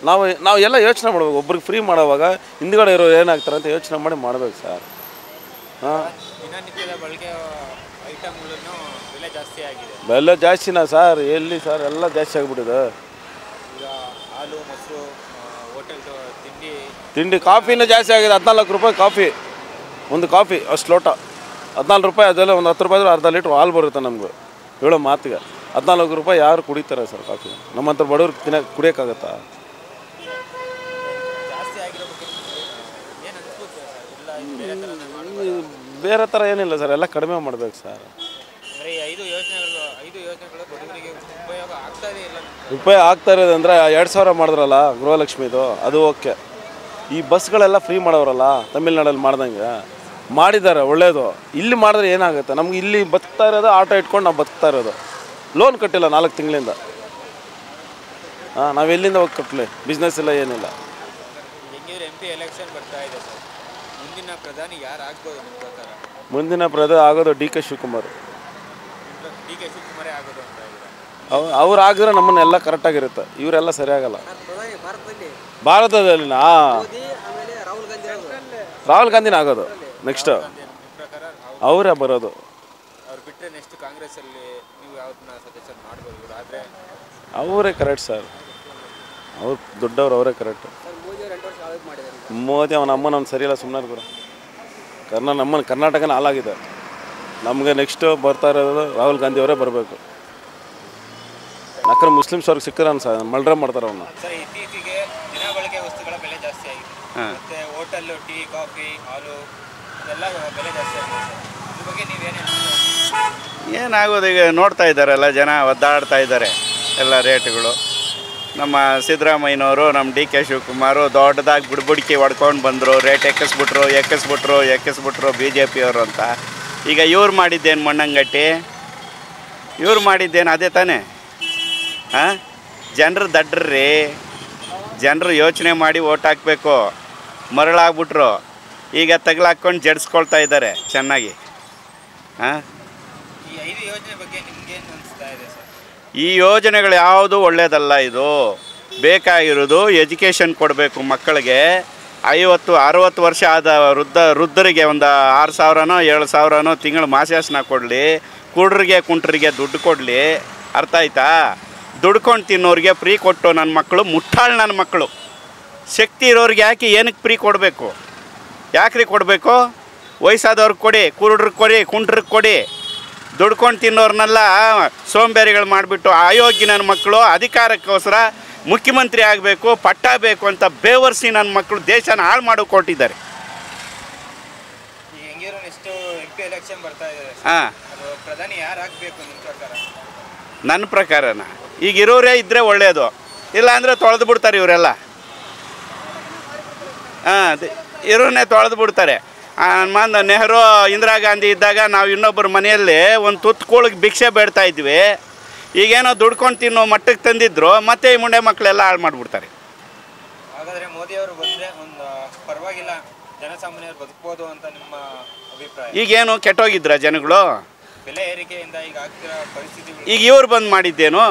ನಾವು ನಾವು ಎಲ್ಲ ಯೋಚನೆ ಮಾಡ್ಬೇಕು. ಒಬ್ರಿಗೆ ಫ್ರೀ ಮಾಡೋವಾಗ ಹಿಂದ್ಗಡೆ ಇರೋ ಏನಾಗ್ತಾರೆ ಅಂತ ಯೋಚನೆ ಮಾಡಿ ಮಾಡ್ಬೇಕು ಸರ್. ಹಾಂ? ಬೆಲೆ ಬೆಲ್ಲ ಜಾಸ್ತಿನಾ ಸರ್? ಎಲ್ಲಿ ಸರ್? ಎಲ್ಲ ಜಾಸ್ತಿ ಆಗಿಬಿಟ್ಟಿದೆ. ತಿಂಡಿ. ತಿಂಡಿ ಕಾಫಿನೂ ಜಾಸ್ತಿ ಆಗಿದೆ. ಹದಿನಾಲ್ಕು ರೂಪಾಯಿ ಕಾಫಿ. ಒಂದು ಕಾಫಿ ಅಷ್ಟು ಲೋಟ. ಹದಿನಾಲ್ಕು ರೂಪಾಯಿ ಅದೆಲ್ಲ ಒಂದು ಹತ್ತು ರೂಪಾಯಿ ಅರ್ಧ ಲೀಟ್ರ್ ಹಾಲು ಬರುತ್ತೆ ನಮ್ಗೆ. ಹೇಳೋ ಮಾತಿಗೆ. ಹದಿನಾಲ್ಕು ರೂಪಾಯಿ ಯಾರು ಕುಡಿತಾರೆ ಸರ್ ಕಾಫಿ? ನಮ್ಮಂಥ ಬಡವ್ರಿಗೆ ತಿನ್ನ ಕುಡಿಯೋಕ್ಕಾಗತ್ತಾ ಜಾಸ್ತಿ ಆಗಿರೋ ಬಗ್ಗೆ ಏನು ಅನ್ಸುತ್ತೆ ಸರ್ ಇಲ್ಲ ಇದು ಬೇರೆ ಥರನೇ ಮಾಡಿ ಈ ಬೇರೆ ಥರ ಏನಿಲ್ಲ ಸರ್ ಎಲ್ಲ ಕಡಿಮೆ ಮಾಡಬೇಕು ಸರ್. ಉಪಯೋಗ ಆಗ್ತಾ ಇರೋದು ಅಂದರೆ ಎರಡು ಸಾವಿರ ಮಾಡಿದ್ರಲ್ಲ ಗೃಹಲಕ್ಷ್ಮಿದು ಅದು ಓಕೆ. ಈ ಬಸ್ಗಳೆಲ್ಲ ಫ್ರೀ ಮಾಡೋರಲ್ಲ ತಮಿಳ್ನಾಡಲ್ಲಿ ಮಾಡ್ದಂಗೆ ಮಾಡಿದ್ದಾರೆ ಒಳ್ಳೇದು. ಇಲ್ಲಿ ಮಾಡಿದ್ರೆ ಏನಾಗುತ್ತೆ? ನಮ್ಗೆ ಇಲ್ಲಿ ಬದುಕ್ತಾ ಇರೋದು ಆಟೋ ಇಟ್ಕೊಂಡು ನಾವು ಬದುಕ್ತಾ ಇರೋದು. ಲೋನ್ ಕಟ್ಟಿಲ್ಲ ನಾಲ್ಕು ತಿಂಗಳಿಂದ. ಹಾಂ ನಾವು ಎಲ್ಲಿಂದ ಹೋಗಿ ಕಟ್ಟಲಿ ಬಿಸ್ನೆಸ್ ಇಲ್ಲ ಏನಿಲ್ಲ ಹೆಂಗಿದ್ರೆ ಎಂ ಪಿ ಎಲೆಕ್ಷನ್ ಬರ್ತಾ ಇದೆ ಸರ್ ಮುಂದಿನ ಪ್ರಧಾನಿ ಯಾರು ಆಗ್ಬೋದು ನಿಮ್ಮ ಪ್ರಕಾರ? ಮುಂದಿನ ಪ್ರಧಾನ ಆಗೋದು D K Shivakumar. D K ಶಿವಕುಮಾರೇ ಆಗೋದು ಅಂತ ಅವ್ ಅವ್ರು ಆಗಿದ್ರೆ ನಮ್ಮನ್ನೆಲ್ಲ ಕರೆಕ್ಟಾಗಿರುತ್ತೆ ಇವರೆಲ್ಲ ಸರಿಯಾಗಲ್ಲ. ಭಾರತದಲ್ಲಿನಾ? ರಾಹುಲ್ ಗಾಂಧಿನ ಆಗೋದು. ನೆಕ್ಸ್ಟ್ ಅವರೇ ಬರೋದು. ಅವ್ರು ಬಿಟ್ಟರೆ ನೆಕ್ಸ್ಟ್ ಕಾಂಗ್ರೆಸ್ಸಲ್ಲಿ ನೀವು ಯಾವ್ದನ್ನ ಸಜೆಷನ್ ಮಾಡ್ಬೋದು ಇವ್ರು? ಆದರೆ ಅವರೇ ಕರೆಕ್ಟ್ ಸರ್ ಅವ್ರು ದೊಡ್ಡವ್ರು ಅವರೇ ಕರೆಕ್ಟ್ ಮೋದಿ ಅವನ ಅಮ್ಮನ ಅವ್ನು ಸರಿಯಲ್ಲ ಸುಮ್ಮನೆ ಗುರು. ಕರ್ನಾ ನಮ್ಮ ಕರ್ನಾಟಕನ ಹಾಳಾಗಿದೆ ನಮಗೆ ನೆಕ್ಸ್ಟ್ ಬರ್ತಾ ಇರೋದು ರಾಹುಲ್ ಗಾಂಧಿ ಅವರೇ ಬರಬೇಕು. ಯಾಕಂದ್ರೆ ಮುಸ್ಲಿಮ್ಸ್ ಅವ್ರಿಗೆ ಸಿಕ್ಕರ ಅನ್ಸ ಮಲ್ಡ್ರ ಮಾಡ್ತಾರೆ ಅವನ್ನ ಇತ್ತೀಚೆಗೆ ವಸ್ತುಗಳ ಬೆಲೆ ಜಾಸ್ತಿ ಆಗಿದೆ. ಮತ್ತೆ ಹೋಟೆಲ್ಲು ಟೀ ಕಾಫಿ ಹಾಲು ಇದೆಲ್ಲ ಬೆಲೆ ಜಾಸ್ತಿ ಆಗಿದೆ. ಸರ್ ಇದ್ರ ಬಗ್ಗೆ ನೀವೇನು ಹೇಳ್ತೀರಾ? ಏನಾಗೋದು ಈಗ ನೋಡ್ತಾ ಇದ್ದಾರಲ್ಲ ಜನ ಒದ್ದಾಡ್ತಾ ಇದ್ದಾರೆ ಎಲ್ಲ ರೇಟ್ಗಳು. ನಮ್ಮ ಸಿದ್ದರಾಮಯ್ಯನವರು, ನಮ್ಮ ಡಿ ಕೆ ಶಿವಕುಮಾರು ದೊಡ್ಡದಾಗಿ ಬುಡ್ಬುಡ್ಕಿ ಹೊಡ್ಕೊಂಡು ಬಂದರು, ರೇಟ್ ಎಕ್ಕಿಸ್ಬಿಟ್ರು ಎಕ್ಕಿಸ್ಬಿಟ್ರು ಎಕ್ಕಿಸ್ಬಿಟ್ರು ಬಿ ಜೆ ಪಿಯವರು ಅಂತ. ಈಗ ಇವ್ರು ಮಾಡಿದ್ದೇನು ಮಣ್ಣಂಗಟ್ಟಿ? ಇವ್ರು ಮಾಡಿದ್ದೇನು ಅದೇ ತಾನೇ? ಹಾಂ ಜನರು ದಡ್ಡ್ರಿ. ಜನರು ಯೋಚನೆ ಮಾಡಿ ಓಟ್ ಹಾಕಬೇಕು. ಮರಳಾಗ್ಬಿಟ್ರು. ಈಗ ತಗಲಾಕೊಂಡು ಜಡ್ಸ್ಕೊಳ್ತಾ ಇದ್ದಾರೆ ಚೆನ್ನಾಗಿ. ಹಾಂ ಈ ಯೋಜನೆಗಳು ಯಾವುದು ಒಳ್ಳೆಯದಲ್ಲ ಇದು? ಬೇಕಾಗಿರೋದು ಎಜುಕೇಷನ್ ಕೊಡಬೇಕು ಮಕ್ಕಳಿಗೆ. ಐವತ್ತು, ಅರವತ್ತು ವರ್ಷ ಆದ ವೃದ್ಧ, ವೃದ್ಧರಿಗೆ ಒಂದು ಆರು ಸಾವಿರನೋ, ಏಳು ಸಾವಿರನೋ ತಿಂಗಳು ಮಾಸಾಸನ ಕೊಡಲಿ. ಕುಡ್ರಿಗೆ, ಕುಂಟ್ರಿಗೆ ದುಡ್ಡು ಕೊಡಲಿ. ಅರ್ಥ ಆಯ್ತಾ? ದುಡ್ಕೊಂಡು ತಿನ್ನೋರಿಗೆ ಫ್ರೀ ಕೊಟ್ಟು ನನ್ನ ಮಕ್ಕಳು, ಮುಟ್ಟಾಳು ನನ್ನ ಮಕ್ಕಳು. ಶಕ್ತಿ ಇರೋರಿಗೆ ಯಾಕೆ ಏನಕ್ಕೆ ಫ್ರೀ ಕೊಡಬೇಕು? ಯಾಕ್ರಿ ಕೊಡಬೇಕು? ವಯಸ್ಸಾದವ್ರಿಗೆ ಕೊಡಿ, ಕುರುಡ್ರಿಗೆ ಕೊಡಿ, ಕುಂಟ್ರಿಗೆ ಕೊಡಿ. ದುಡ್ಕೊಂಡು ತಿನ್ನೋರ್ನೆಲ್ಲ ಸೋಂಬೇರಿಗಳು ಮಾಡಿಬಿಟ್ಟು ಅಯೋಗ್ಯ ನನ್ನ ಮಕ್ಕಳು ಅಧಿಕಾರಕ್ಕೋಸ್ಕರ ಮುಖ್ಯಮಂತ್ರಿ ಆಗಬೇಕು ಪಟ್ಟ ಬೇಕು ಅಂತ ಬೇವರ್ಸಿ ನನ್ನ ಮಕ್ಕಳು ದೇಶನ ಹಾಳು ಮಾಡಿ ಕೊಟ್ಟಿದ್ದಾರೆ. ಹಾಂ. ನನ್ನ ಪ್ರಕಾರನ. ಈಗ ಇರೋರೇ ಇದ್ದರೆ ಒಳ್ಳೆಯದು ಇಲ್ಲ ಅಂದರೆ ತೊಳೆದು ಬಿಡ್ತಾರೆ ಇವರೆಲ್ಲ. ಹಾಂ ಇರೋನೇ ತೊಳೆದು ಬಿಡ್ತಾರೆ. ಮಂದ ನೆಹರು ಇಂದಿರಾ ಗಾಂಧಿ ಇದ್ದಾಗ ನಾವು ಇನ್ನೊಬ್ಬರ ಮನೆಯಲ್ಲಿ ಒಂದು ತುತ್ತು ಕೋಳಿಗೆ ಭಿಕ್ಷೆ ಬೇಡ್ತಾ ಇದ್ವಿ. ಈಗೇನೋ ದುಡ್ಕೊಂಡು ತಿನ್ನೋ ಮಟ್ಟಕ್ಕೆ ತಂದಿದ್ರು ಮತ್ತೆ ಈ ಮುಂಡೆ ಮಕ್ಕಳೆಲ್ಲ ಹಾಳು ಮಾಡಿಬಿಡ್ತಾರೆ. ಹಾಗಾದ್ರೆ ಮೋದಿ ಅವರು ಬಂದ್ರೆ ಒಂದು ಪರವಾಗಿಲ್ಲ ಜನಸಾಮಾನ್ಯರು ಬದುಕ್ಬೋದು ಅಂತ ನಿಮ್ಮ ಅಭಿಪ್ರಾಯ. ಈಗೇನು ಕೆಟ್ಟೋಗಿದ್ರ ಜನಗಳು? ಬೆಲೆ ಏರಿಕೆಯಿಂದ ಈಗ ಆಗ್ತಿರೋ ಪರಿಸ್ಥಿತಿಗಳು. ಈಗ ಇವ್ರು ಬಂದ್ ಮಾಡಿದ್ದೇನು?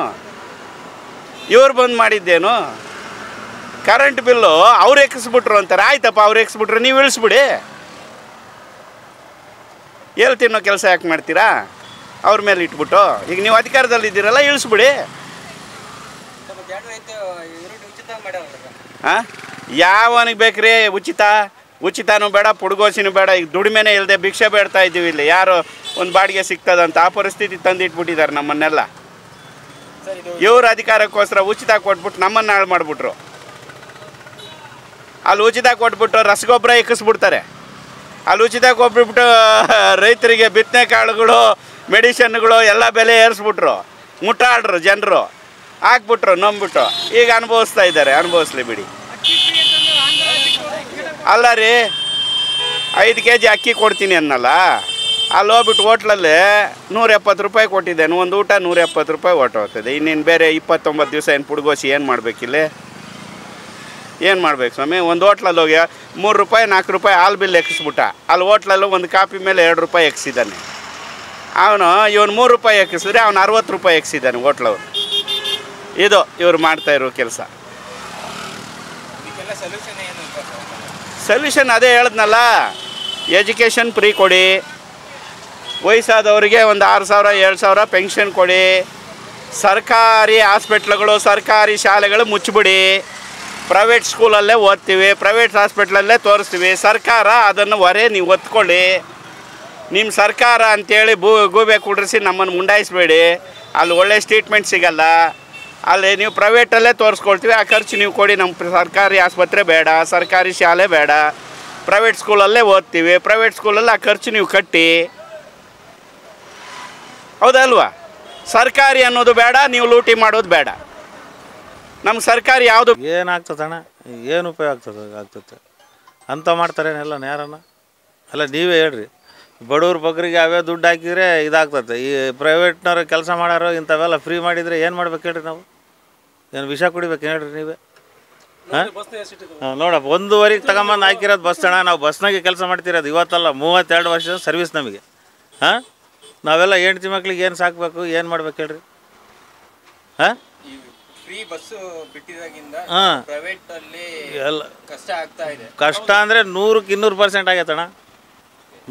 ಇವ್ರು ಬಂದ್ ಮಾಡಿದ್ದೇನು? ಕರೆಂಟ್ ಬಿಲ್ಲು ಅವ್ರು ಎಕ್ಕಿಸ್ಬಿಟ್ರು ಅಂತಾರೆ. ಆಯ್ತಪ್ಪ ಅವ್ರು ಎಕ್ಸ್ಬಿಟ್ರು ನೀವು ಇಳಿಸ್ಬಿಡಿ. ಎಲ್ಲಿ ತಿನ್ನೋ ಕೆಲಸ ಯಾಕೆ ಮಾಡ್ತೀರಾ? ಅವ್ರ ಮೇಲೆ ಇಟ್ಬಿಟ್ಟು. ಈಗ ನೀವು ಅಧಿಕಾರದಲ್ಲಿ ಇದ್ದೀರಲ್ಲ, ಇಳಿಸ್ಬಿಡಿ. ಹಾಂ? ಯಾವನಿಗೆ ಬೇಕ್ರಿ? ಉಚಿತ? ಉಚಿತನೂ ಬೇಡ, ಪುಡ್ಗೋಸಿನೂ ಬೇಡ. ಈಗ ದುಡಿಮೆನೇ ಇಲ್ಲದೆ ಭಿಕ್ಷೆ ಬೇಡ್ತಾ ಇದ್ದೀವಿ ಇಲ್ಲಿ. ಯಾರು ಒಂದು ಬಾಡಿಗೆ ಸಿಗ್ತದಂತ ಆ ಪರಿಸ್ಥಿತಿ ತಂದಿಟ್ಬಿಟ್ಟಿದ್ದಾರೆ ನಮ್ಮನ್ನೆಲ್ಲ. ಇವ್ರ ಅಧಿಕಾರಕ್ಕೋಸ್ಕರ ಉಚಿತ ಕೊಟ್ಬಿಟ್ಟು ನಮ್ಮನ್ನು ಹಾಳು ಮಾಡಿಬಿಟ್ರು. ಅಲ್ಲಿ ಉಚಿತ ಕೊಟ್ಬಿಟ್ಟು ರಸಗೊಬ್ಬರ ಇಕ್ಕಿಸ್ಬಿಡ್ತಾರೆ. ಅಲ್ಲಿ ಉಚಿತ ಕೊಟ್ಬಿಟ್ಟು ರೈತರಿಗೆ ಬಿತ್ತನೆ ಕಾಳುಗಳು ಮೆಡಿಷನ್ಗಳು ಎಲ್ಲ ಬೆಲೆ ಏರಿಸ್ಬಿಟ್ರು. ಮುಟ್ಟಾಡ್ರು ಜನರು. ಹಾಕ್ಬಿಟ್ರು, ನಂಬಿಟ್ಟು. ಈಗ ಅನುಭವಿಸ್ತಾ ಇದ್ದಾರೆ, ಅನುಭವಿಸ್ಲಿ ಬಿಡಿ. ಅಲ್ಲ ರೀ, ಐದು ಕೆ ಜಿ ಅಕ್ಕಿ ಕೊಡ್ತೀನಿ ಅನ್ನಲ್ಲ? ಅಲ್ಲಿ ಹೋಗ್ಬಿಟ್ಟು ಹೋಟ್ಲಲ್ಲಿ ನೂರ ಎಪ್ಪತ್ತು ರೂಪಾಯಿ ಕೊಟ್ಟಿದ್ದೇನೆ. ಒಂದು ಊಟ ನೂರ ಎಪ್ಪತ್ತು ರೂಪಾಯಿ ಹೊಟ್ಟು ಹೋಗ್ತದೆ ಇನ್ನೇನು ಬೇರೆ ಇಪ್ಪತ್ತೊಂಬತ್ತು ದಿವಸ ಏನು ಪುಡ್ಗೋಸಿ ಏನು ಮಾಡಬೇಕಿಲ್ಲಿ? ಏನು ಮಾಡ್ಬೇಕು ಸ್ವಾಮಿ? ಒಂದು ಹೋಟ್ಲಲ್ಲಿ ಹೋಗಿ ಮೂರು ರೂಪಾಯಿ ನಾಲ್ಕು ರೂಪಾಯಿ ಹಾಲು ಬಿಲ್ ಎಕ್ಕಿಸ್ಬಿಟ್ಟ ಅಲ್ಲಿ ಹೋಟ್ಲಲ್ಲೂ ಒಂದು ಕಾಪಿ ಮೇಲೆ ಎರಡು ರೂಪಾಯಿ ಎಕ್ಸಿದ್ದಾನೆ. ಅವನು ಇವನು ಮೂರು ರೂಪಾಯಿ ಎಕ್ಕಿಸಿದ್ರೆ ಅವನು ಅರವತ್ತು ರೂಪಾಯಿ ಎಕ್ಸಿದ್ದಾನೆ ಹೋಟ್ಲವ್ರು ಇದು ಇವರು ಮಾಡ್ತಾ ಇರೋ ಕೆಲಸ. ಸಲ್ಯೂಷನ್ ಅದೇ ಹೇಳಿದ್ನಲ್ಲ ಎಜುಕೇಷನ್ ಫ್ರೀ ಕೊಡಿ. ವಯಸ್ಸಾದವರಿಗೆ ಒಂದು ಆರು ಸಾವಿರ ಏಳು ಸಾವಿರ ಪೆನ್ಷನ್ ಕೊಡಿ. ಸರ್ಕಾರಿ ಹಾಸ್ಪಿಟ್ಲ್ಗಳು ಸರ್ಕಾರಿ ಶಾಲೆಗಳು ಮುಚ್ಚಿಬಿಡಿ ಪ್ರೈವೇಟ್ ಸ್ಕೂಲಲ್ಲೇ ಓದ್ತೀವಿ, ಪ್ರೈವೇಟ್ ಹಾಸ್ಪಿಟ್ಲಲ್ಲೇ ತೋರಿಸ್ತೀವಿ. ಸರ್ಕಾರ ಅದನ್ನು ಹೊರೆ, ನೀವು ಒತ್ಕೊಳ್ಳಿ. ನಿಮ್ಮ ಸರ್ಕಾರ ಅಂತೇಳಿ ಬೂ ಗೂಬೆ ಕುಡ್ರಿಸಿ ನಮ್ಮನ್ನು ಮುಂಡಾಯಿಸಬೇಡಿ. ಅಲ್ಲಿ ಒಳ್ಳೆ ಟ್ರೀಟ್ಮೆಂಟ್ ಸಿಗಲ್ಲ. ಅಲ್ಲಿ ನೀವು ಪ್ರೈವೇಟಲ್ಲೇ ತೋರಿಸ್ಕೊಳ್ತೀವಿ. ಆ ಖರ್ಚು ನೀವು ಕೊಡಿ. ನಮ್ಮ ಸರ್ಕಾರಿ ಆಸ್ಪತ್ರೆ ಬೇಡ, ಸರ್ಕಾರಿ ಶಾಲೆ ಬೇಡ. ಪ್ರೈವೇಟ್ ಸ್ಕೂಲಲ್ಲೇ ಓದ್ತೀವಿ. ಪ್ರೈವೇಟ್ ಸ್ಕೂಲಲ್ಲಿ ಆ ಖರ್ಚು ನೀವು ಕಟ್ಟಿ. ಹೌದಲ್ವಾ? ಸರ್ಕಾರಿ ಅನ್ನೋದು ಬೇಡ, ನೀವು ಲೂಟಿ ಮಾಡೋದು ಬೇಡ. ನಮ್ಮ ಸರ್ಕಾರ ಯಾವುದು ಏನಾಗ್ತದಣ್ಣ? ಏನು ಉಪಯೋಗ ಆಗ್ತದೆ ಆಗ್ತದೆ ಅಂತ ಮಾಡ್ತಾರೇನೆಲ್ಲ ಯಾರನ್ನ ಅಲ್ಲ, ನೀವೇ ಹೇಳ್ರಿ. ಬಡವ್ರ ಬಗ್ಗರಿಗೆ ಅವೇ ದುಡ್ಡು ಹಾಕಿದರೆ ಇದಾಗ್ತದೆ ಈ ಪ್ರೈವೇಟ್ನವ್ರು ಕೆಲಸ ಮಾಡೋರು ಇಂಥವೆಲ್ಲ ಫ್ರೀ ಮಾಡಿದರೆ ಏನು ಮಾಡ್ಬೇಕು ಹೇಳ್ರಿ ನಾವು? ಏನು ವಿಷ ಕುಡಿಬೇಕು ಹೇಳ್ರಿ ನೀವೇ? ಹಾಂ? ನೋಡಪ್ಪ, ಒಂದೂವರೆಗೆ ತಗೊಂಬಂದು ಹಾಕಿರೋದು ಬಸ್ ಅಣ್ಣ ನಾವು ಬಸ್ನಾಗೆ ಕೆಲಸ ಮಾಡ್ತಿರೋದು ಇವತ್ತಲ್ಲ, ಮೂವತ್ತೆರಡು ವರ್ಷದ ಸರ್ವಿಸ್ ನಮಗೆ. ಹಾಂ? ನಾವೆಲ್ಲ ಹೆಂಡ್ತಿ ಮಕ್ಳಿಗೆ ಏನು ಸಾಕಬೇಕು, ಏನು ಮಾಡ್ಬೇಕು ಹೇಳ್ರಿ? ಹಾಂ? ಫ್ರೀ ಬಸ್ ಬಿಟ್ಟಿದಾಗಿಂದ ಪ್ರೈವೇಟ್ ಅಲ್ಲಿ ಎಲ್ಲ ಕಷ್ಟ ಆಗ್ತಾ ಇದೆ. ಕಷ್ಟ ಅಂದ್ರೆ ನೂರಕ್ಕೆ ಇನ್ನೂರು ಪರ್ಸೆಂಟ್ ಆಗೈತಣ್ಣ.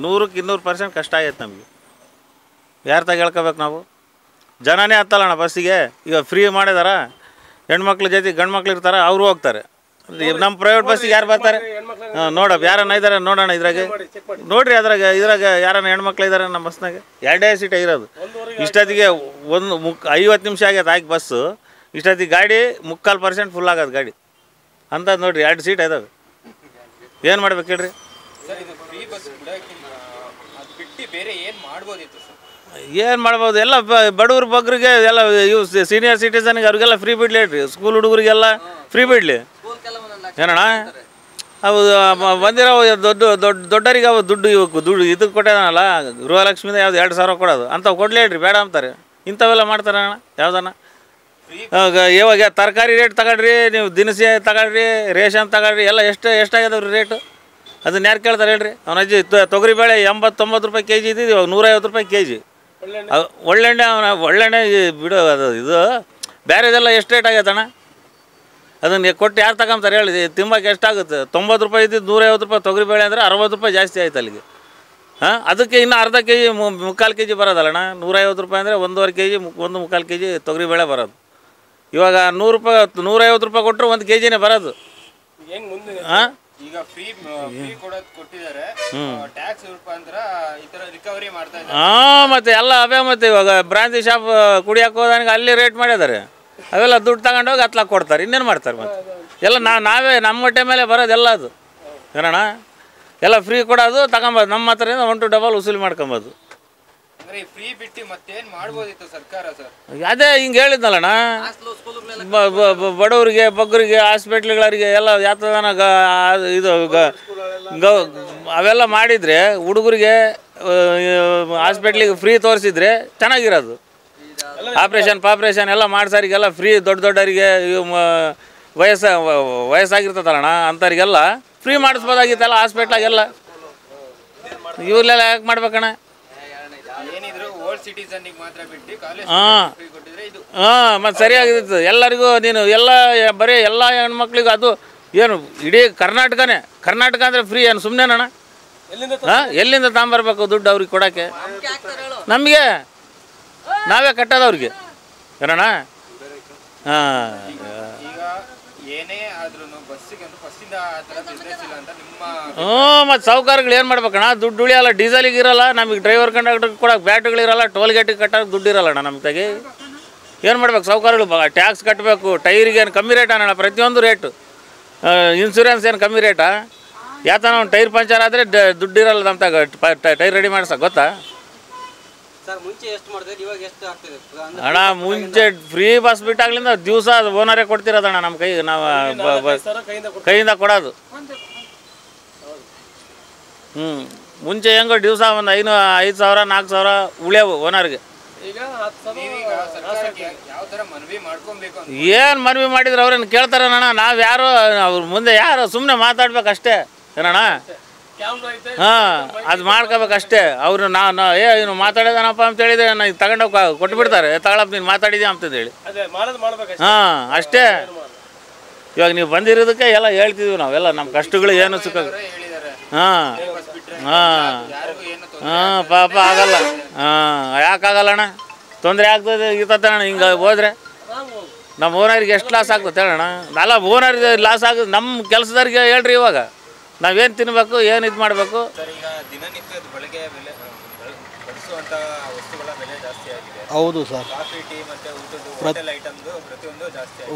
ನೂರಕ್ಕೆ ಇನ್ನೂರು ಪರ್ಸೆಂಟ್ ಕಷ್ಟ ಆಗೈತೆ ನಮಗೆ. ಯಾರ ತಾಗ ಹೇಳ್ಕೋಬೇಕು ನಾವು? ಜನನೇ ಹತ್ತಲ್ಲಣ್ಣ ಬಸ್ಸಿಗೆ ಈಗ ಫ್ರೀ ಮಾಡಿದಾರ ಹೆಣ್ಮಕ್ಳ ಜೊತೆ ಗಂಡು ಮಕ್ಳು ಇರ್ತಾರೆ ಅವರು ಹೋಗ್ತಾರೆ. ನಮ್ಮ ಪ್ರೈವೇಟ್ ಬಸ್ಸಿಗೆ ಯಾರು ಬರ್ತಾರೆ? ಹಾಂ ನೋಡಪ್ಪ ಯಾರನ್ನ ಇದ್ದಾರೆ ನೋಡೋಣ ಇದ್ರಾಗೆ. ನೋಡ್ರಿ ಅದ್ರಾಗ ಇದ್ರಾಗ ಯಾರನ್ನ ಹೆಣ್ಮಕ್ಳು ಇದ್ದಾರೆ ನಮ್ಮ ಬಸ್ನಾಗೆ ಎರಡೇ ಸೀಟೇ ಇರೋದು. ಇಷ್ಟೊತ್ತಿಗೆ ಒಂದು ಮುಕ್ ಐವತ್ತು ನಿಮಿಷ ಆಗ್ಯದ ಹಾಕಿ ಬಸ್ಸು ಇಷ್ಟೊತ್ತಿಗೆ ಗಾಡಿ ಮುಕ್ಕಾಲು ಪರ್ಸೆಂಟ್ ಫುಲ್ ಆಗೋದು ಗಾಡಿ. ಅಂಥದ್ದು ನೋಡಿರಿ ಎರಡು ಸೀಟ್ ಇದಾವೆ. ಏನು ಮಾಡ್ಬೇಕು ಹೇಳ್ರಿ? ಏನ್ ಮಾಡ್ಬೋದು? ಎಲ್ಲ ಬಡವ್ರ ಬಗ್ಗರಿಗೆ ಎಲ್ಲ ಇವು ಸೀನಿಯರ್ ಸಿಟಿಸನ್ಗೆ ಅವ್ರಿಗೆಲ್ಲ ಫ್ರೀ ಬಿಡ್ಲಿ ಹೇಳ್ರಿ. ಸ್ಕೂಲ್ ಹುಡುಗರಿಗೆಲ್ಲ ಫ್ರೀ ಬಿಡಲಿ. ಏನಣ್ಣ? ಅವು ಬಂದಿರೋ ದೊಡ್ಡ ದೊಡ್ಡ ದೊಡ್ಡರಿಗೆ ಅವು ದುಡ್ಡು ಇವಕ್ಕೆ ದುಡ್ಡು ಇದಕ್ಕೆ ಕೊಟ್ಟಿದಾನಲ್ಲ ಗೃಹಲಕ್ಷ್ಮಿದ ಯಾವ್ದು ಎರಡು ಸಾವಿರ ಕೊಡೋದು. ಅಂಥವು ಕೊಡ್ಲಿ ಹೇಳ್ರಿ ಬೇಡ ಅಂತಾರೆ. ಇಂಥವೆಲ್ಲ ಮಾಡ್ತಾರೆ ಅಣ್ಣ ಆಗ ಇವಾಗ ತರಕಾರಿ ರೇಟ್ ತಗೊಳ್ರಿ ನೀವು ದಿನಸಿ ತಗೊಳ್ರಿ ರೇಷನ್ ತಗೊಳ್ರಿ ಎಲ್ಲ ಎಷ್ಟು ಎಷ್ಟಾಗ್ಯದವ್ರಿ ರೇಟು ಅದನ್ನ ಯಾರು ಕೇಳ್ತಾರೆ ಹೇಳ್ರಿ? ಅವನ ಅಜ್ಜಿ ತೊಗರಿ ಬೇಳೆ ಎಂಬತ್ತೊಂಬತ್ತು ರೂಪಾಯಿ ಕೆ ಜಿ ಇದ್ದಿದ್ದು ಇವಾಗ ನೂರೈವತ್ತು ರೂಪಾಯಿ ಕೆ ಜಿ ಒಳ್ಳೆಣ್ಣೆ ಅವನ ಒಳ್ಳೆಣ್ಣೆ ಬಿಡೋ ಬಿಡು ಅದು ಇದು ಬೇರೆದೆಲ್ಲ ಎಷ್ಟು ರೇಟ್ ಆಗೈತಣ್ಣ ಅದನ್ನ ಕೊಟ್ಟು ಯಾರು ತಗೊಂತಾರೆ ಹೇಳಿ ತಿಂಬಕ್ಕೆ ಎಷ್ಟಾಗುತ್ತೆ ತೊಂಬತ್ತು ರೂಪಾಯಿ ಇದ್ದಿದ್ದು ನೂರೈವತ್ತು ರೂಪಾಯಿ ತೊಗರಿ ಬೇಳೆ ಅಂದರೆ ಅರವತ್ತು ರೂಪಾಯಿ ಜಾಸ್ತಿ ಆಯ್ತು ಅಲ್ಲಿಗೆ. ಹಾಂ? ಅದಕ್ಕೆ ಇನ್ನು ಅರ್ಧ ಕೆ ಜಿ ಮುಕ್ಕಾಲು ಕೆ ಜಿ ಬರೋದಲ್ಲಣ್ಣ? ನೂರೈವತ್ತು ರೂಪಾಯಿ ಅಂದರೆ ಒಂದೂವರೆ ಕೆ ಜಿ ಒಂದು ಮುಕ್ಕಾಲು ಕೆ ಜಿ ತೊಗರಿ ಬೇಳೆ ಬರೋದು. ಇವಾಗ ನೂರು ರೂಪಾಯಿ ನೂರೈವತ್ತು ರೂಪಾಯಿ ಕೊಟ್ಟರು ಒಂದು ಕೆ ಜಿನೇ ಬರೋದು. ಹೆಂಗ್ ಹಾಂ ಈಗ ಫ್ರೀ ಫ್ರೀ ಕೊಡೋದ್ ಕೊಟ್ಟಿದ್ದಾರೆ. ಟ್ಯಾಕ್ಸ್ ರೂಪಾಂತರ ಈ ತರ ರಿಕವರಿ ಮಾಡ್ತಾ ಇದ್ದಾರೆ. ಹಾಂ ಮತ್ತು ಎಲ್ಲ ಅವೇ ಮತ್ತೆ ಇವಾಗ ಬ್ರಾಂಚಿ ಶಾಪ್ ಕುಡಿಯಕ್ಕೆ ಹೋದಂಗೆ ಅಲ್ಲಿ ರೇಟ್ ಮಾಡಿದ್ದಾರೆ. ಅವೆಲ್ಲ ದುಡ್ಡು ತಗೊಂಡೋಗಿ ಹತ್ಲಾಕ್ ಕೊಡ್ತಾರೆ. ಇನ್ನೇನು ಮಾಡ್ತಾರೆ ಮತ್ತೆ? ಎಲ್ಲ ನಾ ನಾವೇ ನಮ್ಮ ಹೊಟ್ಟೆ ಮೇಲೆ ಎಲ್ಲ ಅದು. ಏನಣ್ಣ? ಎಲ್ಲ ಫ್ರೀ ಕೊಡೋದು ತಗೊಂಬೋದು ನಮ್ಮ ಹತ್ರದಿಂದ ಒನ್ ಟು ಡಬಲ್ ವಸೂಲಿ ಮಾಡ್ಕೊಬೋದು. ಅಂದ್ರೆ ಈ ಫ್ರೀ ಬಿಟ್ಟು ಮತ್ತೇನ್ ಮಾಡ್ಬೋದಿತ್ತು ಸರ್ಕಾರ ಸರ್? ಅದೇ ಹಿಂಗೆ ಹೇಳಿದ್ನಲ್ಲಣ್ಣ. ಬ- ಬಡವರಿಗೆ ಬಗ್ಗರಿಗೆ ಹಾಸ್ಪಿಟ್ಲ್ಗಳಿಗೆ ಎಲ್ಲ ಯಾತದಾನ ಗ ಇದು ಗ ಗ- ಅವೆಲ್ಲ ಮಾಡಿದರೆ ಹುಡುಗರಿಗೆ ಹಾಸ್ಪಿಟ್ಲಿಗೆ ಫ್ರೀ ತೋರಿಸಿದ್ರೆ ಚೆನ್ನಾಗಿರೋದು. ಆಪ್ರೇಷನ್ ಪಾಪ್ರೇಷನ್ ಎಲ್ಲ ಮಾಡ್ಸಾರಿಗೆಲ್ಲ ಫ್ರೀ ದೊಡ್ಡ ದೊಡ್ಡವರಿಗೆ ಇವು ವಯಸ್ಸ ವ- ವಯಸ್ಸಾಗಿರ್ತದಲ್ಲಣ್ಣ ಅಂಥವ್ರಿಗೆಲ್ಲ ಫ್ರೀ ಮಾಡಿಸ್ಬೋದಾಗಿತ್ತಲ್ಲ ಹಾಸ್ಪಿಟ್ಲಾಗೆಲ್ಲ. ಇವ್ರಲ್ಲೆಲ್ಲ ಯಾಕೆ ಮಾಡ್ಬೇಕಣ್ಣ ಏನಿದ್ರು ಓಲ್ಡ್ ಸಿಟಿಸನ್ಗೆ ಮಾತ್ರ ಬಿಟ್ಟು ಕಾಲೇಜ್ ಹಾಂ. ಫ್ರೀ ಕೊಟ್ಟಿದ್ರೆ ಇದು ಹಾಂ ಮತ್ತು ಸರಿಯಾಗಿತ್ತು ಎಲ್ಲರಿಗೂ ನೀನು ಎಲ್ಲ ಬರೀ ಎಲ್ಲ ಹೆಣ್ಮಕ್ಳಿಗೂ ಅದು ಏನು ಇಡೀ ಕರ್ನಾಟಕನೇ ಕರ್ನಾಟಕ ಅಂದರೆ ಫ್ರೀ ಏನು ಸುಮ್ಮನೆನಣ್ಣ ಹಾಂ ಎಲ್ಲಿಂದ ತಗೊಂಬರ್ಬೇಕು ದುಡ್ಡು ಅವ್ರಿಗೆ ಕೊಡೋಕ್ಕೆ? ನಮಗೆ ನಾವೇ ಕಟ್ಟೋದು ಅವ್ರಿಗೆ ಏನಣ್ಣ? ಹಾಂ. ಈಗ ಏನೇ ಆದ್ರೂ ಬಸ್ಸಿಗೆ ಬಸ್ಸಿಂದ ಫಸ್ಟಿಂದ ಆ ಥರ ಬಿಸ್ನೆಸ್ ಇಲ್ಲ ಅಂತ ನಿಮ್ಮ ಹ್ಞೂ ಮತ್ತು ಸಾವುಕಾರಗಳು ಏನು ಮಾಡ್ಬೇಕಣ್ಣ? ದುಡ್ಡು ಉಳಿಯಲ್ಲ ಡೀಸೆಲಿಗೆ ಇರಲ್ಲ ನಮಗೆ ಡ್ರೈವರ್ ಕಂಡಕ್ಟರ್ ಕೊಡೋಕೆ ಬ್ಯಾಟ್ಗಳಿರಲ್ಲ ಟೋಲ್ ಗೇಟಿಗೆ ಕಟ್ಟೋಕೆ ದುಡ್ಡು ಇರಲ್ಲಣ್ಣ ನಮ್ಮ ತಗಿ. ಏನು ಮಾಡ್ಬೇಕು ಸಾವುಕಾರಗಳು ಟ್ಯಾಕ್ಸ್ ಕಟ್ಟಬೇಕು ಟೈರಿಗೆ ಏನು ಕಮ್ಮಿ ರೇಟ್ ಅಣ್ಣ ಪ್ರತಿಯೊಂದು ರೇಟು ಇನ್ಸೂರೆನ್ಸ್ ಏನು ಕಮ್ಮಿ ರೇಟಾ ಯಾತನ ಒಂದು ಟೈರ್ ಪಂಚರ್ ಆದರೆ ದುಡ್ಡು ಇರಲ್ಲ ನಮ್ಮ ತಗ ಟೈರ್ ರೆಡಿ ಮಾಡ್ಸಕ್ಕೆ ಗೊತ್ತಾ? ಸರ್ ಮುಂಚೆ ಎಷ್ಟು ಮಾಡ್ತಿದ್ರು ಇವಾಗ ಎಷ್ಟು ಆಗ್ತಿದೆ? ಅಣ್ಣ ಮುಂಚೆ ಫ್ರೀ ಬಸ್ ಬಿಟ್ಟಾಗ್ಲಿಂದ ದಿವಸ ಓನರೇ ಕೊಡ್ತಿರೋದಣ್ಣ ನಮ್ಮ ಕೈ ನಾವು ಕೈಯಿಂದ ಕೊಡೋದು. ಹ್ಞೂ ಮುಂಚೆ ಹೆಂಗೋ ದಿವಸ ಒಂದು ಐನೂ ಐದು ಸಾವಿರ ನಾಲ್ಕು ಸಾವಿರ ಉಳಿಯವು ಓನರ್ಗೆ. ನೀವೀಗ ಸರ್ಕಾರಕ್ಕೆ ಯಾವ ತರ ಮನವಿ ಮಾಡ್ಕೊಬೇಕು ಅಂತ ಏನು ಮನವಿ ಮಾಡಿದ್ರು ಅವ್ರೇನು ಕೇಳ್ತಾರಣ್ಣ ನಾವು ಯಾರು ಅವ್ರ ಮುಂದೆ ಯಾರು ಸುಮ್ಮನೆ ಮಾತಾಡ್ಬೇಕು ಅಷ್ಟೇ ಏನಣ್ಣ? ಹಾಂ ಅದು ಮಾಡ್ಕೋಬೇಕು ಅಷ್ಟೇ. ಅವರು ನಾ ನಾ ಏ ಇವ್ನು ಮಾತಾಡಿದಾನಪ್ಪ ಅಂತ ಹೇಳಿದ್ರೆ ನಾ ತಗೊಂಡೋಗಿ ಕೊಟ್ಟು ಬಿಡ್ತಾರೆ ತಗೊಳಪ್ಪ ನೀನು ಮಾತಾಡಿದ್ಯಾ ಅಂತಂದೇಳಿ ಹಾಂ ಅಷ್ಟೇ. ಇವಾಗ ನೀವು ಬಂದಿರೋದಕ್ಕೆ ಎಲ್ಲ ಹೇಳ್ತಿದ್ವಿ ನಾವೆಲ್ಲ ನಮ್ಮ ಕಷ್ಟಗಳು ಏನು ಹೇಳಿದ್ದಾರೆ ಹಾಂ. ಹಾಂ. ಹಾಂ ಪಾಪ ಆಗಲ್ಲ. ಹಾಂ ಯಾಕಾಗಲ್ಲಣ್ಣ ತೊಂದರೆ ಆಗ್ತದೆ ಇರ್ತದೆ ಅಣ್ಣ ಹಿಂಗೆ ಹೋದ್ರೆ. ನಮ್ಮ ಓನರಿಗೆ ಎಷ್ಟು ಲಾಸ್ ಆಗ್ತದೆ ಹೇಳೋಣ ಅಲ್ಲ ಓನರ್ಗೆ ಲಾಸ್ ಆಗ ನಮ್ಮ ಕೆಲಸದವ್ರಿಗೆ ಹೇಳ್ರಿ ಇವಾಗ. ನಾವೇನು ತಿನ್ನಬೇಕು ಏನು ಇದು ಮಾಡಬೇಕು? ಸರ್. ಈಗ ದಿನನಿತ್ಯದ ಬೆಳಗ್ಗೆ ಬೆಲೆ ಬಳ- ಬಳಸುವಂತ ವಸ್ತುಗಳ ಬೆಲೆ ಜಾಸ್ತಿ ಆಗಿದೆ. ಹೌದು ಸರ್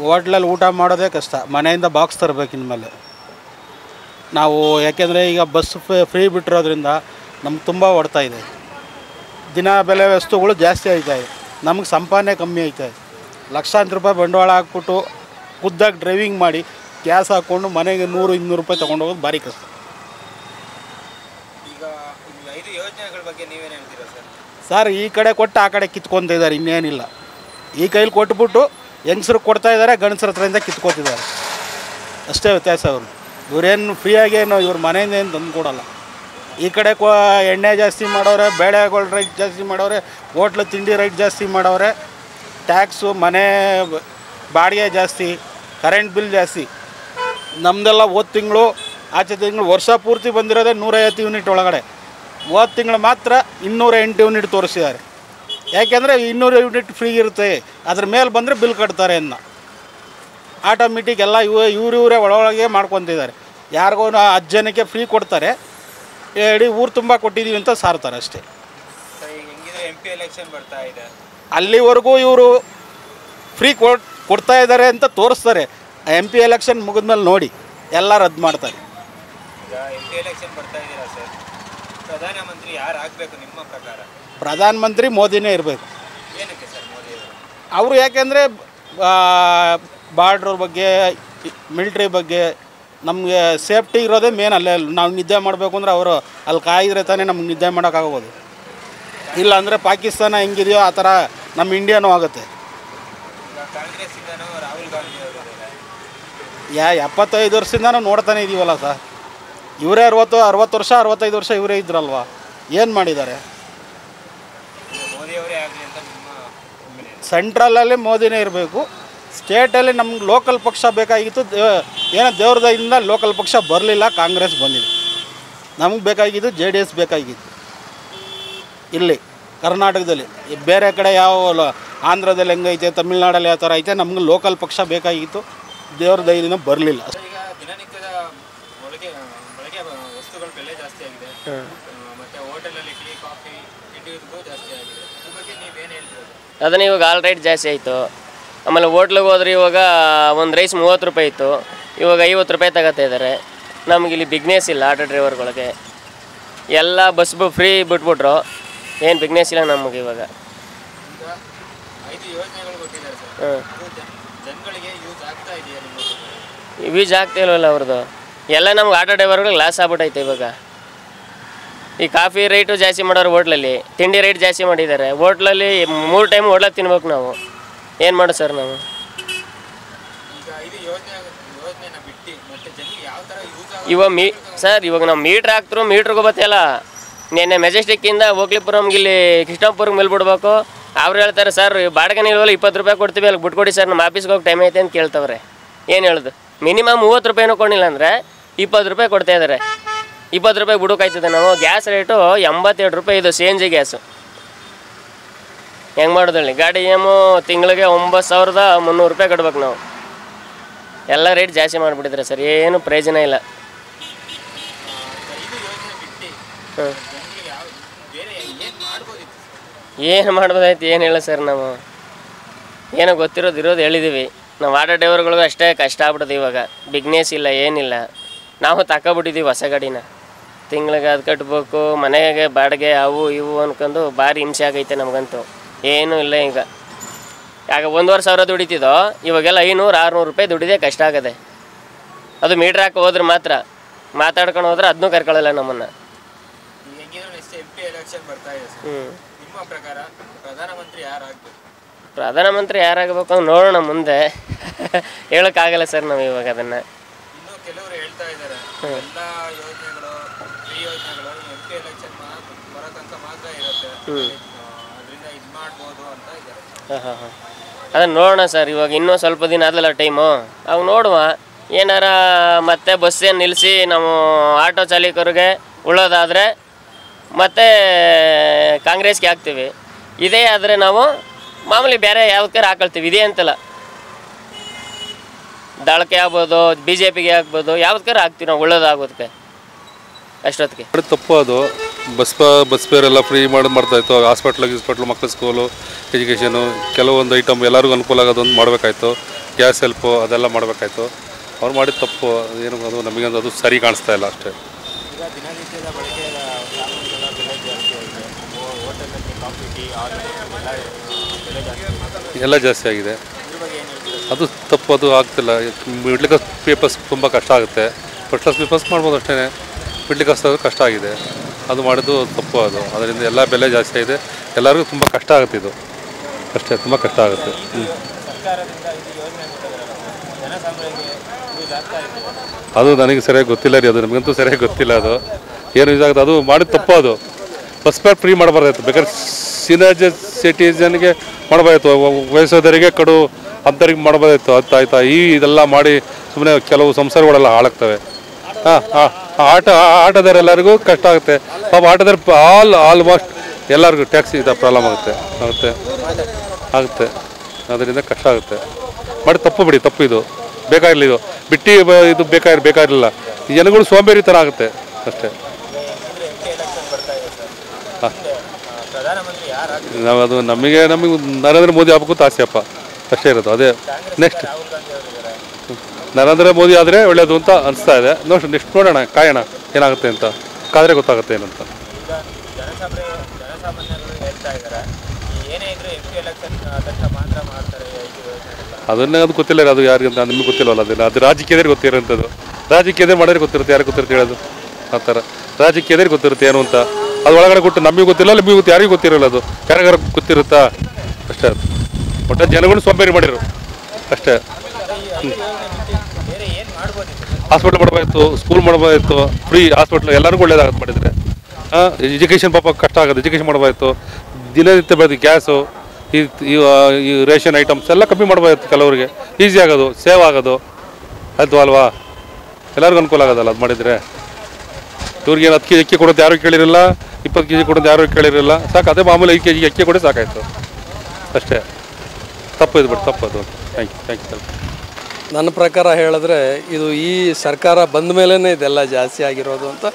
ಹೋಟ್ಲಲ್ಲಿ ಊಟ ಮಾಡೋದೇ ಕಷ್ಟ. ಮನೆಯಿಂದ ಬಾಕ್ಸ್ ತರಬೇಕು ಇನ್ಮೇಲೆ. ನಾವು ಯಾಕೆಂದರೆ ಈಗ ಬಸ್ ಫ್ರೀ ಬಿಟ್ಟಿರೋದ್ರಿಂದ ನಮ್ಗೆ ತುಂಬ ಹೊಡ್ತಾ ಇದೆ. ದಿನ ಬೆಲೆ ವಸ್ತುಗಳು ಜಾಸ್ತಿ ಆಯ್ತಾ ಇದೆ. ನಮಗೆ ಸಂಪಾದನೆ ಕಮ್ಮಿ ಆಯ್ತಾ ಇದೆ. ಲಕ್ಷಾಂತರ ರೂಪಾಯಿ ಬಂಡವಾಳ ಹಾಕ್ಬಿಟ್ಟು ಖುದ್ದಾಗಿ ಡ್ರೈವಿಂಗ್ ಮಾಡಿ ಗ್ಯಾಸ್ ಹಾಕ್ಕೊಂಡು ಮನೆಗೆ ನೂರು ಇನ್ನೂರು ರೂಪಾಯಿ ತೊಗೊಂಡೋಗೋದು ಭಾರಿ ಕಷ್ಟ. ಈಗ ಈ ಐದು ಯೋಜನೆಗಳ ಬಗ್ಗೆ ನೀವೇನು ಹೇಳ್ತೀರಾ ಸರ್? ಸರ್ ಈ ಕಡೆ ಕೊಟ್ಟು ಆ ಕಡೆ ಕಿತ್ಕೊತಿದ್ದಾರೆ ಇನ್ನೇನಿಲ್ಲ. ಈ ಕೈಲಿ ಕೊಟ್ಬಿಟ್ಟು ಹೆಂಗಸ್ರಿಗೆ ಕೊಡ್ತಾ ಇದ್ದಾರೆ ಗಂಡಸ್ರ ಹತ್ರದಿಂದ ಕಿತ್ಕೋತಿದ್ದಾರೆ. ಅಷ್ಟೇ ವ್ಯತ್ಯಾಸ ಅವರು ಇವ್ರೇನು ಫ್ರೀಯಾಗೇನು ಇವ್ರ ಮನೆಯಿಂದ ಏನು ತಂದು ಕೊಡೋಲ್ಲ. ಈ ಕಡೆ ಕೊ ಎಣ್ಣೆ ಜಾಸ್ತಿ ಮಾಡೋರೆ ಬೇಳೆಗಳ ರೈಟ್ ಜಾಸ್ತಿ ಮಾಡೋರೆ, ಹೋಟ್ಲು ತಿಂಡಿ ರೈಟ್ ಜಾಸ್ತಿ ಮಾಡೋರೆ ಟ್ಯಾಕ್ಸು ಮನೆ ಬಾಡಿಗೆ ಜಾಸ್ತಿ ಕರೆಂಟ್ ಬಿಲ್ ಜಾಸ್ತಿ. ನಮ್ಮದೆಲ್ಲ ಹೋದ ತಿಂಗಳು, ಆಚೆ ತಿಂಗಳು ವರ್ಷ ಪೂರ್ತಿ ಬಂದಿರೋದೇ ನೂರೈವತ್ತು ಯೂನಿಟ್ ಒಳಗಡೆ. ಹೋದ ತಿಂಗಳು ಮಾತ್ರ ಇನ್ನೂರ ಎಂಟು ಯೂನಿಟ್ ತೋರಿಸಿದ್ದಾರೆ. ಯಾಕೆಂದರೆ ಇನ್ನೂರು ಯೂನಿಟ್ ಫ್ರೀ ಇರುತ್ತೆ, ಅದ್ರ ಮೇಲೆ ಬಂದರೆ ಬಿಲ್ ಕಟ್ತಾರೆ ಅನ್ನ ಆಟೋಮೆಟಿಕ್ ಎಲ್ಲ ಇವ ಇವ್ರು ಇವರೇ ಒಳಗೊಳಗೆ ಮಾಡ್ಕೊತಿದ್ದಾರೆ. ಯಾರಿಗೋ ಹತ್ತು ಜನಕ್ಕೆ ಫ್ರೀ ಕೊಡ್ತಾರೆ. ಇಡೀ ಊರು ತುಂಬ ಕೊಟ್ಟಿದ್ದೀವಿ ಅಂತ ಸಾರ್ತಾರೆ ಅಷ್ಟೇ. ಸರ್ ಹೆಂಗಿದ್ರೆ ಎಂ ಪಿ ಎಲೆಕ್ಷನ್ ಬರ್ತಾ ಇದೆ. ಅಲ್ಲಿವರೆಗೂ ಇವರು ಫ್ರೀ ಕೊಡ್ ಕೊಡ್ತಾ ಇದ್ದಾರೆ ಅಂತ ತೋರಿಸ್ತಾರೆ. ಎಂ ಪಿ ಎಲೆಕ್ಷನ್ ಮುಗಿದ್ಮೇಲೆ ನೋಡಿ ಎಲ್ಲ ರದ್ದು ಮಾಡ್ತಾರೆ. ಪ್ರಧಾನಮಂತ್ರಿ ಯಾರು ಆಗಬೇಕು ನಿಮ್ಮ ಪ್ರಕಾರ? ಪ್ರಧಾನಮಂತ್ರಿ ಮೋದಿನೇ ಇರಬೇಕು. ಅವರು? ಯಾಕೆಂದರೆ ಬಾರ್ಡ್ರ್ ಬಗ್ಗೆ ಮಿಲ್ಟ್ರಿ ಬಗ್ಗೆ ನಮಗೆ ಸೇಫ್ಟಿ ಇರೋದೇ ಮೇನ್ ಅಲ್ಲೇ. ನಾವು ನಿದ್ದೆ ಮಾಡಬೇಕು ಅಂದರೆ ಅವರು ಅಲ್ಲಿ ಕಾಯಿದ್ರೆ ತಾನೇ ನಮ್ಗೆ ನಿದ್ದೆ ಮಾಡೋಕ್ಕಾಗೋದು ಇಲ್ಲ ಅಂದರೆ ಪಾಕಿಸ್ತಾನ ಹೆಂಗಿದೆಯೋ ಆ ಥರ ನಮ್ಮ ಇಂಡಿಯಾನೂ ಆಗುತ್ತೆ. ಯಾ ಎಪ್ಪತ್ತೈದು ವರ್ಷದಿಂದನೂ ನೋಡ್ತಾನೆ ಇದೀವಲ್ಲ ಸರ್. ಇವರೇ ಅರವತ್ತು ಅರವತ್ತು ವರ್ಷ ಅರವತ್ತೈದು ವರ್ಷ ಇವರೇ ಇದ್ರಲ್ವ? ಏನು ಮಾಡಿದ್ದಾರೆ? ಸೆಂಟ್ರಲಲ್ಲಿ ಮೋದಿನೇ ಇರಬೇಕು. ಸ್ಟೇಟಲ್ಲಿ ನಮ್ಗೆ ಲೋಕಲ್ ಪಕ್ಷ ಬೇಕಾಗಿತ್ತು ಏನೋ ದೇವ್ರ ದಯಿಂದ ಲೋಕಲ್ ಪಕ್ಷ ಬರಲಿಲ್ಲ ಕಾಂಗ್ರೆಸ್ ಬಂದಿದೆ. ನಮಗೆ ಬೇಕಾಗಿದ್ದು ಜೆ ಡಿ ಎಸ್ ಬೇಕಾಗಿತ್ತು. ಇಲ್ಲಿ ಕರ್ನಾಟಕದಲ್ಲಿ. ಬೇರೆ ಕಡೆ ಯಾವ ಆಂಧ್ರದಲ್ಲಿ ಹೆಂಗೈತೆ ತಮಿಳ್ನಾಡಲ್ಲಿ ಯಾವ ಥರ ಐತೆ ನಮ್ಗೆ ಲೋಕಲ್ ಪಕ್ಷ ಬೇಕಾಗಿತ್ತು ದೇವ್ರ ದಯದಿಂದ ಬರಲಿಲ್ಲ. ಅದನ್ನ ಇವಾಗ ಆಲ್ ರೈಟ್ ಜಾಸ್ತಿ ಆಯಿತು. ಆಮೇಲೆ ಹೋಟ್ಲಿಗೆ ಹೋದ್ರೆ ಇವಾಗ ಒಂದು ರೈಸ್ ಮೂವತ್ತು ರೂಪಾಯಿ ಇತ್ತು. ಇವಾಗ ಐವತ್ತು ರೂಪಾಯಿ ತಗೋತಾ ಇದ್ದಾರೆ. ನಮಗಿಲ್ಲಿ ಇಲ್ಲಿ ಬಿಗ್ನೆಸ್ ಇಲ್ಲ ಆಟೋ ಡ್ರೈವರ್ಗಳಿಗೆ. ಎಲ್ಲ ಬಸ್ ಫ್ರೀ ಬಿಟ್ಬಿಟ್ರು. ಏನು ಬಿಗ್ನೆಸ್ ಇಲ್ಲ ನಮಗೆ ಇವಾಗ. ಹಾಂ ಯೂಸ್ ಆಗ್ತಾ ಇಲ್ವಲ್ಲ ಅವ್ರದ್ದು? ಎಲ್ಲ ನಮ್ಗೆ ಆಟೋ ಡ್ರೈವರ್ಗಳಿಗೆ ಲಾಸ್ ಆಗ್ಬಿಟ್ಟೈತೆ ಇವಾಗ. ಈ ಕಾಫಿ ರೇಟು ಜಾಸ್ತಿ ಮಾಡೋರು ಹೋಟ್ಲಲ್ಲಿ ತಿಂಡಿ ರೇಟ್ ಜಾಸ್ತಿ ಮಾಡಿದ್ದಾರೆ. ಹೋಟ್ಲಲ್ಲಿ ಮೂರು ಟೈಮ್ ಹೋಟ್ಲಾಗ ತಿನ್ಬೇಕು ನಾವು. ಏನು ಮಾಡು ಸರ್ ನಾವು? ಇವಾಗ ಮೀ ಸರ್ ಇವಾಗ ನಾವು ಮೀಟ್ರ್ ಹಾಕ್ತರು ಮೀಟ್ರಿಗೆ ಬತ್ತಿಲ್ಲ ನಿನ್ನೆ ಮೆಜೆಸ್ಟಿಕ್ಕಿಂದ ಹೋಗ್ಲಿಪುರಮ್ಗೆ ಇಲ್ಲಿ ಕೃಷ್ಣಪುರ್ಗೆ ಮೇಲೆ ಬಿಡ್ಬೇಕು. ಅವ್ರು ಹೇಳ್ತಾರೆ ಸರ್ ಬಾಡಿಗೆ ನಿಲ್ವಲ್ಲ ಇಪ್ಪತ್ತು ರೂಪಾಯಿ ಕೊಡ್ತೀವಿ ಅಲ್ಲಿ ಬಿಟ್ಕೊಡಿ ಸರ್ ನಮ್ಮ ಆಫೀಸ್ಗೆ ಹೋಗಿ ಟೈಮ್ ಐತೆ ಅಂತ ಕೇಳ್ತವ್ರೆ. ಏನು ಹೇಳುದು? ಮಿನಿಮಮ್ ಮೂವತ್ತು ರೂಪಾಯಿನೂ ಕೊಡಿಲ್ಲ ಅಂದರೆ ಇಪ್ಪತ್ತು ರೂಪಾಯಿ ಕೊಡ್ತಾ ಇದ್ದಾರೆ ಇಪ್ಪತ್ತು ರೂಪಾಯಿ ಬಿಡೋಕಾಯ್ತದೆ ನಾವು. ಗ್ಯಾಸ್ ರೇಟು ಎಂಬತ್ತೆರಡು ರೂಪಾಯಿ ಇದು ಸಿ ಎನ್ ಜಿ ಗ್ಯಾಸು. ಹೆಂಗೆ ಮಾಡೋದು ಗಾಡಿ ಏಮು ತಿಂಗಳಿಗೆ ಒಂಬತ್ತು ಸಾವಿರದ ಮುನ್ನೂರು ರೂಪಾಯಿ ಕಟ್ಬೇಕು ನಾವು. ಎಲ್ಲ ರೇಟ್ ಜಾಸ್ತಿ ಮಾಡಿಬಿಟ್ಟಿದ್ರೆ ಸರ್, ಏನು ಪ್ರಯೋಜನ ಇಲ್ಲ. ಹ್ಞೂ ಏನು ಮಾಡ್ಬೋದಾಯ್ತು ಏನು ಹೇಳ ಸರ್ ನಾವು. ಏನೋ ಗೊತ್ತಿರೋದು ಇರೋದು ಹೇಳಿದ್ದೀವಿ ನಾವು ಆಟೋ ಡ್ರೈವರ್ಗಳಿಗೂ ಅಷ್ಟೇ ಕಷ್ಟ ಆಗ್ಬಿಡೋದು ಇವಾಗ. ಬಿಗ್ನೆಸ್ ಇಲ್ಲ, ಏನಿಲ್ಲ. ನಾವು ತಗೊಬಿಟ್ಟಿದ್ದೀವಿ ಹೊಸ ಗಾಡಿನ. ತಿಂಗಳಿಗೆ ಅದು ಕಟ್ಬೇಕು, ಮನೆಗೆ ಬಾಡಿಗೆ ಅವು ಇವು ಅನ್ಕೊಂಡು ಭಾರಿ ಹಿಂಸೆ ಆಗೈತೆ ನಮಗಂತೂ. ಏನೂ ಇಲ್ಲ ಈಗ. ಆಗ ಒಂದುವರೆ ಸಾವಿರ ದುಡಿತಿದೋ ಇವಾಗೆಲ್ಲ ಐನೂರು ಆರುನೂರು ರೂಪಾಯಿ ದುಡಿದೆ ಕಷ್ಟ ಆಗದೆ. ಅದು ಮೀಟ್ರ್ ಹಾಕಿ ಹೋದ್ರೆ ಮಾತ್ರ ಮಾತಾಡ್ಕೊಂಡು ಹೋದ್ರೆ ಅದನ್ನೂ ಕರ್ಕೊಳ್ಳಲ್ಲ ನಮ್ಮನ್ನು. ಪ್ರಧಾನಮಂತ್ರಿ ಯಾರಾಗಬೇಕು ನೋಡೋಣ ಮುಂದೆ. ಹೇಳೋಕ್ಕಾಗಲ್ಲ ಸರ್ ನಾವು ಇವಾಗ ಅದನ್ನು. ಹ್ಞೂ ಕೆಲವರು ಹೇಳ್ತಾ ಇದ್ದಾರೆ. ಎಲ್ಲ ಯೋಜನೆಗಳು ಈ ಯೋಜನೆಗಳು ಎಂ ಪಿ ಎಲೆಕ್ಷನ್ ಬರೋ ತನಕ ಮಾತ್ರ ಇರುತ್ತೆ. ಅದರಿಂದ ಇದು ಹಾಂ ಹಾಂ ಹಾಂ. ಅದನ್ನು ನೋಡೋಣ ಸರ್, ಇವಾಗ ಇನ್ನೂ ಸ್ವಲ್ಪ ದಿನ ಆದಲ್ಲ ಟೈಮು. ಅವಾಗ ನೋಡುವ. ಏನಾರ ಮತ್ತೆ ಬಸ್ಸೇನು ನಿಲ್ಲಿಸಿ ನಾವು ಆಟೋ ಚಾಲಕರಿಗೆ ಉಳೋದಾದರೆ ಮತ್ತೆ ಕಾಂಗ್ರೆಸ್ಗೆ ಹಾಕ್ತೀವಿ. ಇದೇ ಆದರೆ ನಾವು ಮಾಮೂಲಿ ಬೇರೆ ಯಾವ್ದಕ್ಕಾರ ಹಾಕೊಳ್ತೀವಿ. ಇದೇ ಅಂತಲ್ಲ. ದಳಕ್ಕೆ ಆಗ್ಬೋದು ಬಿ ಜೆ ಪಿಗೆ ಆಗ್ಬೋದು ಯಾವ್ದಕ್ಕಾರ ಹಾಕ್ತೀವಿ ನಾವು ಉಳ್ಳೋದಾಗೋದಕ್ಕೆ. ಅಷ್ಟೊತ್ತಿಗೆ ತಪ್ಪು ಅದು. ಬಸ್ ಪ ಬಸ್ ಫೇರ್ ಎಲ್ಲ ಫ್ರೀ ಮಾಡಿ ಮಾಡ್ತಾಯಿತ್ತು. ಹಾಸ್ಪಿಟ್ಲ್ ಗಿಸ್ಪಿಟ್ಲು ಮಕ್ಕಳ ಸ್ಕೂಲು ಎಜುಕೇಷನು ಕೆಲವೊಂದು ಐಟಮ್ ಎಲ್ಲರಿಗೂ ಅನುಕೂಲ ಆಗೋದೊಂದು ಮಾಡಬೇಕಾಯ್ತು. ಗ್ಯಾಸ್ ಹೆಲ್ಪು ಅದೆಲ್ಲ ಮಾಡಬೇಕಾಯ್ತು. ಅವ್ರು ಮಾಡಿದ ತಪ್ಪು ಏನು ಅದು ನಮಗೆ ಅದು ಸರಿ ಕಾಣಿಸ್ತಾ ಇಲ್ಲ ಅಷ್ಟೇ. ಎಲ್ಲ ಜಾಸ್ತಿ ಜಾಸ್ತಿ ಆಗಿದೆ. ಅದು ತಪ್ಪು ಅದು ಆಗ್ತಿಲ್ಲ. ಮಿಡ್ಲ್ ಕ್ಲಾಸ್ ಪೀಪಲ್ಸ್ ತುಂಬ ಕಷ್ಟ ಆಗುತ್ತೆ. ಫಸ್ಟ್ ಕ್ಲಾಸ್ ಪೀಪಲ್ಸ್ ಮಾಡ್ಬೋದು ಅಷ್ಟೇ ಮಿಡ್ಲ್ ಕ್ಲಾಸ್ ಕಷ್ಟ ಆಗಿದೆ. ಅದು ಮಾಡಿದ್ದು ತಪ್ಪು ಅದು. ಅದರಿಂದ ಎಲ್ಲ ಬೆಲೆ ಜಾಸ್ತಿ ಆಗಿದೆ. ಎಲ್ಲರಿಗೂ ತುಂಬ ಕಷ್ಟ ಆಗುತ್ತೆ ಇದು. ಅಷ್ಟೇ, ತುಂಬ ಕಷ್ಟ ಆಗುತ್ತೆ. ಇದು ಇದೆ ಅದು ನನಗೆ ಸರಿಯಾಗಿ ಗೊತ್ತಿಲ್ಲ ರೀ ಅದು. ನಮಗಂತೂ ಸರಿಯಾಗಿ ಗೊತ್ತಿಲ್ಲ ಅದು. ಏನು ಯೂಸ್ ಆಗುತ್ತೆ? ಅದು ಮಾಡಿದ ತಪ್ಪು ಅದು. ಬಸ್ ಫೇರ್ ಫ್ರೀ ಮಾಡಬಾರ್ದಾಯ್ತು. ಬೇಕಾದ್ರೆ ಸೀನಿಯರ್ ಸಿಟಿಜನ್ಗೆ ಮಾಡಬಾರ್ದಾಯ್ತು. ವಯಸ್ಸಾದವರಿಗೆ ಕಡು ಅಂಥವ್ರಿಗೆ ಮಾಡಬಾರ್ದಾಯ್ತು. ಅದು ಆಯ್ತಾ. ಈ ಇದೆಲ್ಲ ಮಾಡಿ ಸುಮ್ಮನೆ ಕೆಲವು ಸಂಸಾರಗಳೆಲ್ಲ ಹಾಳಾಗ್ತವೆ. ಹಾಂ ಹಾಂ. ಆಟ, ಆಟೋದವರೆಲ್ಲರಿಗೂ ಕಷ್ಟ ಆಗುತ್ತೆ. ಪಾಪ ಆಟದಾರ ಆಲ್ ಆಲ್ಮೋಸ್ಟ್ ಎಲ್ಲರಿಗೂ ಟ್ಯಾಕ್ಸಿ ಇದು ಪ್ರಾಬ್ಲಮ್ ಆಗುತ್ತೆ. ಆಗುತ್ತೆ. ಆಗುತ್ತೆ. ಅದರಿಂದ ಕಷ್ಟ ಆಗುತ್ತೆ. ಮಾಡಿ ತಪ್ಪು ಬಿಡಿ, ತಪ್ಪು ಇದು. ಬೇಕಾಗಿಲ್ಲ ಇದು. ಬಿಟ್ಟು ಇದು ಬೇಕಾಗಿ ಬೇಕಾಗಿರಲಿಲ್ಲ. ಜನಗಳು ಸೋಂಬೇರಿ ಥರ ಆಗುತ್ತೆ. ಅಷ್ಟೇ. ನಾವು ಅದು ನಮಗೆ ನಮಗೆ ನರೇಂದ್ರ ಮೋದಿ ಆಗ್ಬೇಕು ಅಂತ ಆಸೆಯಪ್ಪ ಅಷ್ಟೇ ಇರೋದು. ಅದೇ. ನೆಕ್ಸ್ಟ್ ನರೇಂದ್ರ ಮೋದಿ ಆದರೆ ಒಳ್ಳೆಯದು ಅಂತ ಅನಿಸ್ತಾ ಇದೆ. ನೋಡಿ ನೆಕ್ಸ್ಟ್ ನೋಡೋಣ ಕಾಯೋಣ ಏನಾಗುತ್ತೆ ಅಂತ. ಕಾದರೆ ಗೊತ್ತಾಗುತ್ತೆ ಏನಂತ ಅದನ್ನೇ ಅದು ಗೊತ್ತಿಲ್ಲ ಅದು ಯಾರಿಗೆ ಅಂತ. ನಿಮಗೆ ಗೊತ್ತಿಲ್ಲವಲ್ಲ ಅದನ್ನ ಅದು ರಾಜಕೀಯದೇ ಗೊತ್ತಿರೋಂಥದ್ದು. ರಾಜಕೀಯದೇ ಮಾಡಿದ್ರೆ ಗೊತ್ತಿರುತ್ತೆ ಯಾರಿಗೆ ಗೊತ್ತಿರುತ್ತೆ ಹೇಳೋದು? ಆ ಥರ. ರಾಜಕೀಯದೇ ಗೊತ್ತಿರುತ್ತೆ ಏನು ಅಂತ. ಅದು ಒಳಗಡೆ ಕೊಟ್ಟು ನಮಗೆ ಗೊತ್ತಿಲ್ಲ ನಿಮಗೆ ಗೊತ್ತು ಯಾರಿಗೂ ಗೊತ್ತಿರಲ್ಲ ಅದು. ಯಾರಿಗಾರ ಗೊತ್ತಿರುತ್ತಾ? ಅಷ್ಟೇ ಅದು. ಒಟ್ಟು ಜನಗಳು ಸೋಂಬೇರಿ ಮಾಡಿರು ಅಷ್ಟೇ. ಮಾಡ್ಬೋದಿತ್ತು ಹಾಸ್ಪಿಟ್ಲ್ ಮಾಡಬೇಕಾಯ್ತು ಸ್ಕೂಲ್ ಮಾಡಬೇಕಾಯ್ತು ಫ್ರೀ ಹಾಸ್ಪಿಟ್ಲ್ ಎಲ್ಲರಿಗೂ ಒಳ್ಳೇದಾಗತ್ತೆ ಮಾಡಿದರೆ. ಎಜುಕೇಷನ್ ಪಾಪ ಕಷ್ಟ ಆಗುತ್ತೆ ಎಜುಕೇಷನ್ ಮಾಡಬೇಕಾಯ್ತು ದಿನನಿತ್ಯ ಬೆಳೆದು ಗ್ಯಾಸು, ಈ ರೇಷನ್ ಐಟಮ್ಸ್ ಎಲ್ಲ ಕಮ್ಮಿ ಮಾಡಬೇಕಾಯ್ತು ಕೆಲವರಿಗೆ. ಈಸಿ ಆಗೋದು, ಸೇವ್ ಆಗೋದು. ಆಯಿತು ಅಲ್ವಾ? ಎಲ್ಲರಿಗೂ ಅನುಕೂಲ ಆಗೋದಲ್ಲ ಅದು ಮಾಡಿದರೆ? ಇವ್ರಿಗೆ ಹತ್ತು ಕೆ ಜಿ ಅಕ್ಕಿ ಕೊಡೋದು ಯಾರು ಕೇಳಿರಲ್ಲ ಇಪ್ಪತ್ತು ಕೆ ಜಿ ಕೊಡೋದು ಯಾರು ಕೇಳಿರಲಿಲ್ಲ. ಸಾಕು, ಅದೇ ಮಾಮೂಲಿ ಐದು ಕೆ ಜಿ ಅಕ್ಕಿ ಕೊಡಿ ಸಾಕಾಯಿತು. ಅಷ್ಟೇ. ತಪ್ಪು ಇದು ಬಿಟ್ಟು ತಪ್ಪು ಅದು. ಥ್ಯಾಂಕ್ ಯು ಥ್ಯಾಂಕ್ ಯು ನನ್ನ ಪ್ರಕಾರ ಹೇಳಿದ್ರೆ ಇದು ಈ ಸರ್ಕಾರ ಬಂದ ಮೇಲೇ ಇದೆಲ್ಲ ಜಾಸ್ತಿ ಆಗಿರೋದು ಅಂತ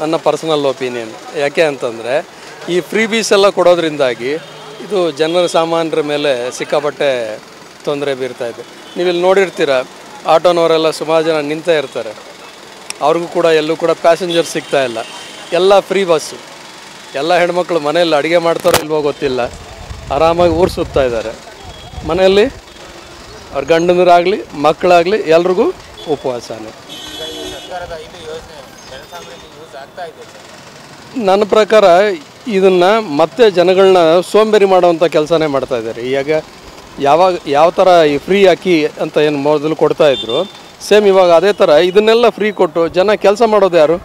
ನನ್ನ ಪರ್ಸನಲ್ ಒಪಿನಿಯನ್. ಯಾಕೆ ಅಂತಂದರೆ, ಈ ಫ್ರೀ ಬೀಸ್ ಎಲ್ಲ ಕೊಡೋದ್ರಿಂದಾಗಿ ಇದು ಜನರ ಸಾಮಾನ್ಯರ ಮೇಲೆ ಸಿಕ್ಕಾಪಟ್ಟೆ ತೊಂದರೆ ಬೀರ್ತಾ ಇದೆ. ನೀವು ಇಲ್ಲಿ ನೋಡಿರ್ತೀರ, ಆಟೋನವರೆಲ್ಲ ಸುಮಾರು ಜನ ನಿಂತಾ ಇರ್ತಾರೆ. ಅವ್ರಿಗೂ ಕೂಡ ಎಲ್ಲೂ ಕೂಡ ಪ್ಯಾಸೆಂಜರ್ ಸಿಗ್ತಾ ಇಲ್ಲ. ಎಲ್ಲ ಫ್ರೀ ಬಸ್ಸು ಎಲ್ಲ ಹೆಣ್ಮಕ್ಳು ಮನೆಯಲ್ಲಿ ಅಡುಗೆ ಮಾಡ್ತಾರೋ ಇಲ್ವೋ ಗೊತ್ತಿಲ್ಲ. ಆರಾಮಾಗಿ ಊರು ಸುತ್ತಾ ಇದ್ದಾರೆ. ಮನೆಯಲ್ಲಿ? ಅವ್ರ ಗಂಡನರಾಗಲಿ, ಮಕ್ಕಳಾಗಲಿ ಎಲ್ರಿಗೂ ಉಪವಾಸನೇ ನನ್ನ ಪ್ರಕಾರ ಇದನ್ನು ಮತ್ತೆ ಜನಗಳನ್ನ ಸೋಂಬೇರಿ ಮಾಡುವಂಥ ಕೆಲಸನೇ ಮಾಡ್ತಾ ಇದ್ದಾರೆ. ಈಗ ಯಾವಾಗ, ಯಾವ ಥರ ಈ ಫ್ರೀ ಅಕ್ಕಿ ಅಂತ ಏನು ಮೊದಲು ಕೊಡ್ತಾ ಇದ್ರು ಸೇಮ್ ಇವಾಗ ಅದೇ ಥರ ಇದನ್ನೆಲ್ಲ ಫ್ರೀ ಕೊಟ್ಟು ಜನ ಕೆಲಸ ಮಾಡೋದು ಯಾರು?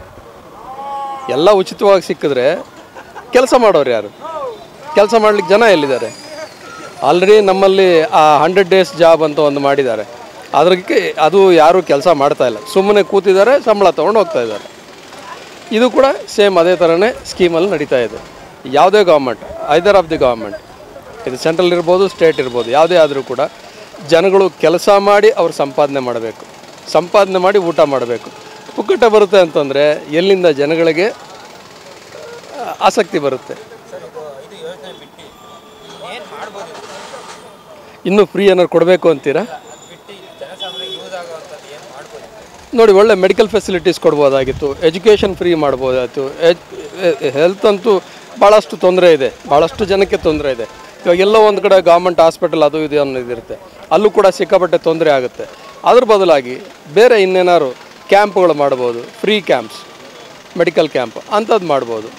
ಎಲ್ಲ ಉಚಿತವಾಗಿ ಸಿಕ್ಕಿದ್ರೆ ಕೆಲಸ ಮಾಡೋರು ಯಾರು? ಕೆಲಸ ಮಾಡ್ಲಿಕ್ಕೆ ಜನ ಎಲ್ಲಿದ್ದಾರೆ? ಆಲ್ರೆಡಿ ನಮ್ಮಲ್ಲಿ ಆ ಹಂಡ್ರೆಡ್ ಡೇಸ್ ಜಾಬ್ ಅಂತ ಒಂದು ಮಾಡಿದ್ದಾರೆ. ಅದಕ್ಕೆ ಅದು ಯಾರೂ ಕೆಲಸ ಮಾಡ್ತಾ ಇಲ್ಲ. ಸುಮ್ಮನೆ ಕೂತಿದ್ದಾರೆ, ಸಂಬಳ ತೊಗೊಂಡು ಹೋಗ್ತಾ ಇದ್ದಾರೆ. ಇದು ಕೂಡ ಸೇಮ್ ಅದೇ ಥರನೇ ಸ್ಕೀಮಲ್ಲಿ ನಡೀತಾ ಇದೆ. ಯಾವುದೇ government either of the government ಇದು ಸೆಂಟ್ರಲ್ ಇರ್ಬೋದು ಸ್ಟೇಟ್ ಇರ್ಬೋದು, ಯಾವುದೇ ಆದರೂ ಕೂಡ ಜನಗಳು ಕೆಲಸ ಮಾಡಿ ಅವ್ರು ಸಂಪಾದನೆ ಮಾಡಬೇಕು. ಸಂಪಾದನೆ ಮಾಡಿ ಊಟ ಮಾಡಬೇಕು. ಪುಕ್ಕಟ ಬರುತ್ತೆ ಅಂತಂದರೆ ಎಲ್ಲಿಂದ ಜನಗಳಿಗೆ ಆಸಕ್ತಿ ಬರುತ್ತೆ ಸರ್ ಇದು ಇದು ಯೋಜನೆ ಬಿಟ್ಟು ಏನು ಮಾಡ್ಬೋದಿತ್ತು ಇನ್ನೂ ಫ್ರೀ ಏನಾದ್ರು ಕೊಡಬೇಕು ಅಂತೀರಾ? ನೋಡಿ, ಒಳ್ಳೆ ಮೆಡಿಕಲ್ ಫೆಸಿಲಿಟೀಸ್ ಕೊಡ್ಬೋದಾಗಿತ್ತು ಎಜುಕೇಷನ್ ಫ್ರೀ ಮಾಡ್ಬೋದಾಯಿತು ಹೆಲ್ತ್ ಅಂತೂ ಭಾಳಷ್ಟು ತೊಂದರೆ ಇದೆ ಭಾಳಷ್ಟು ಜನಕ್ಕೆ ತೊಂದರೆ ಇದೆ. ಇವಾಗ ಎಲ್ಲೋ ಒಂದು ಕಡೆ ಗೌರ್ಮೆಂಟ್ ಹಾಸ್ಪಿಟಲ್ ಅದು ಇದು ಅನ್ನೋದು ಇರುತ್ತೆ ಅಲ್ಲೂ ಕೂಡ ಸಿಕ್ಕಾಪಟ್ಟೆ ತೊಂದರೆ ಆಗುತ್ತೆ. ಅದ್ರ ಬದಲಾಗಿ ಬೇರೆ ಇನ್ನೇನಾದ್ರು ಕ್ಯಾಂಪ್ಗಳು ಮಾಡ್ಬೋದು ಫ್ರೀ ಕ್ಯಾಂಪ್ಸ್ ಮೆಡಿಕಲ್ ಕ್ಯಾಂಪ್ ಅಂಥದ್ದು ಮಾಡ್ಬೋದು.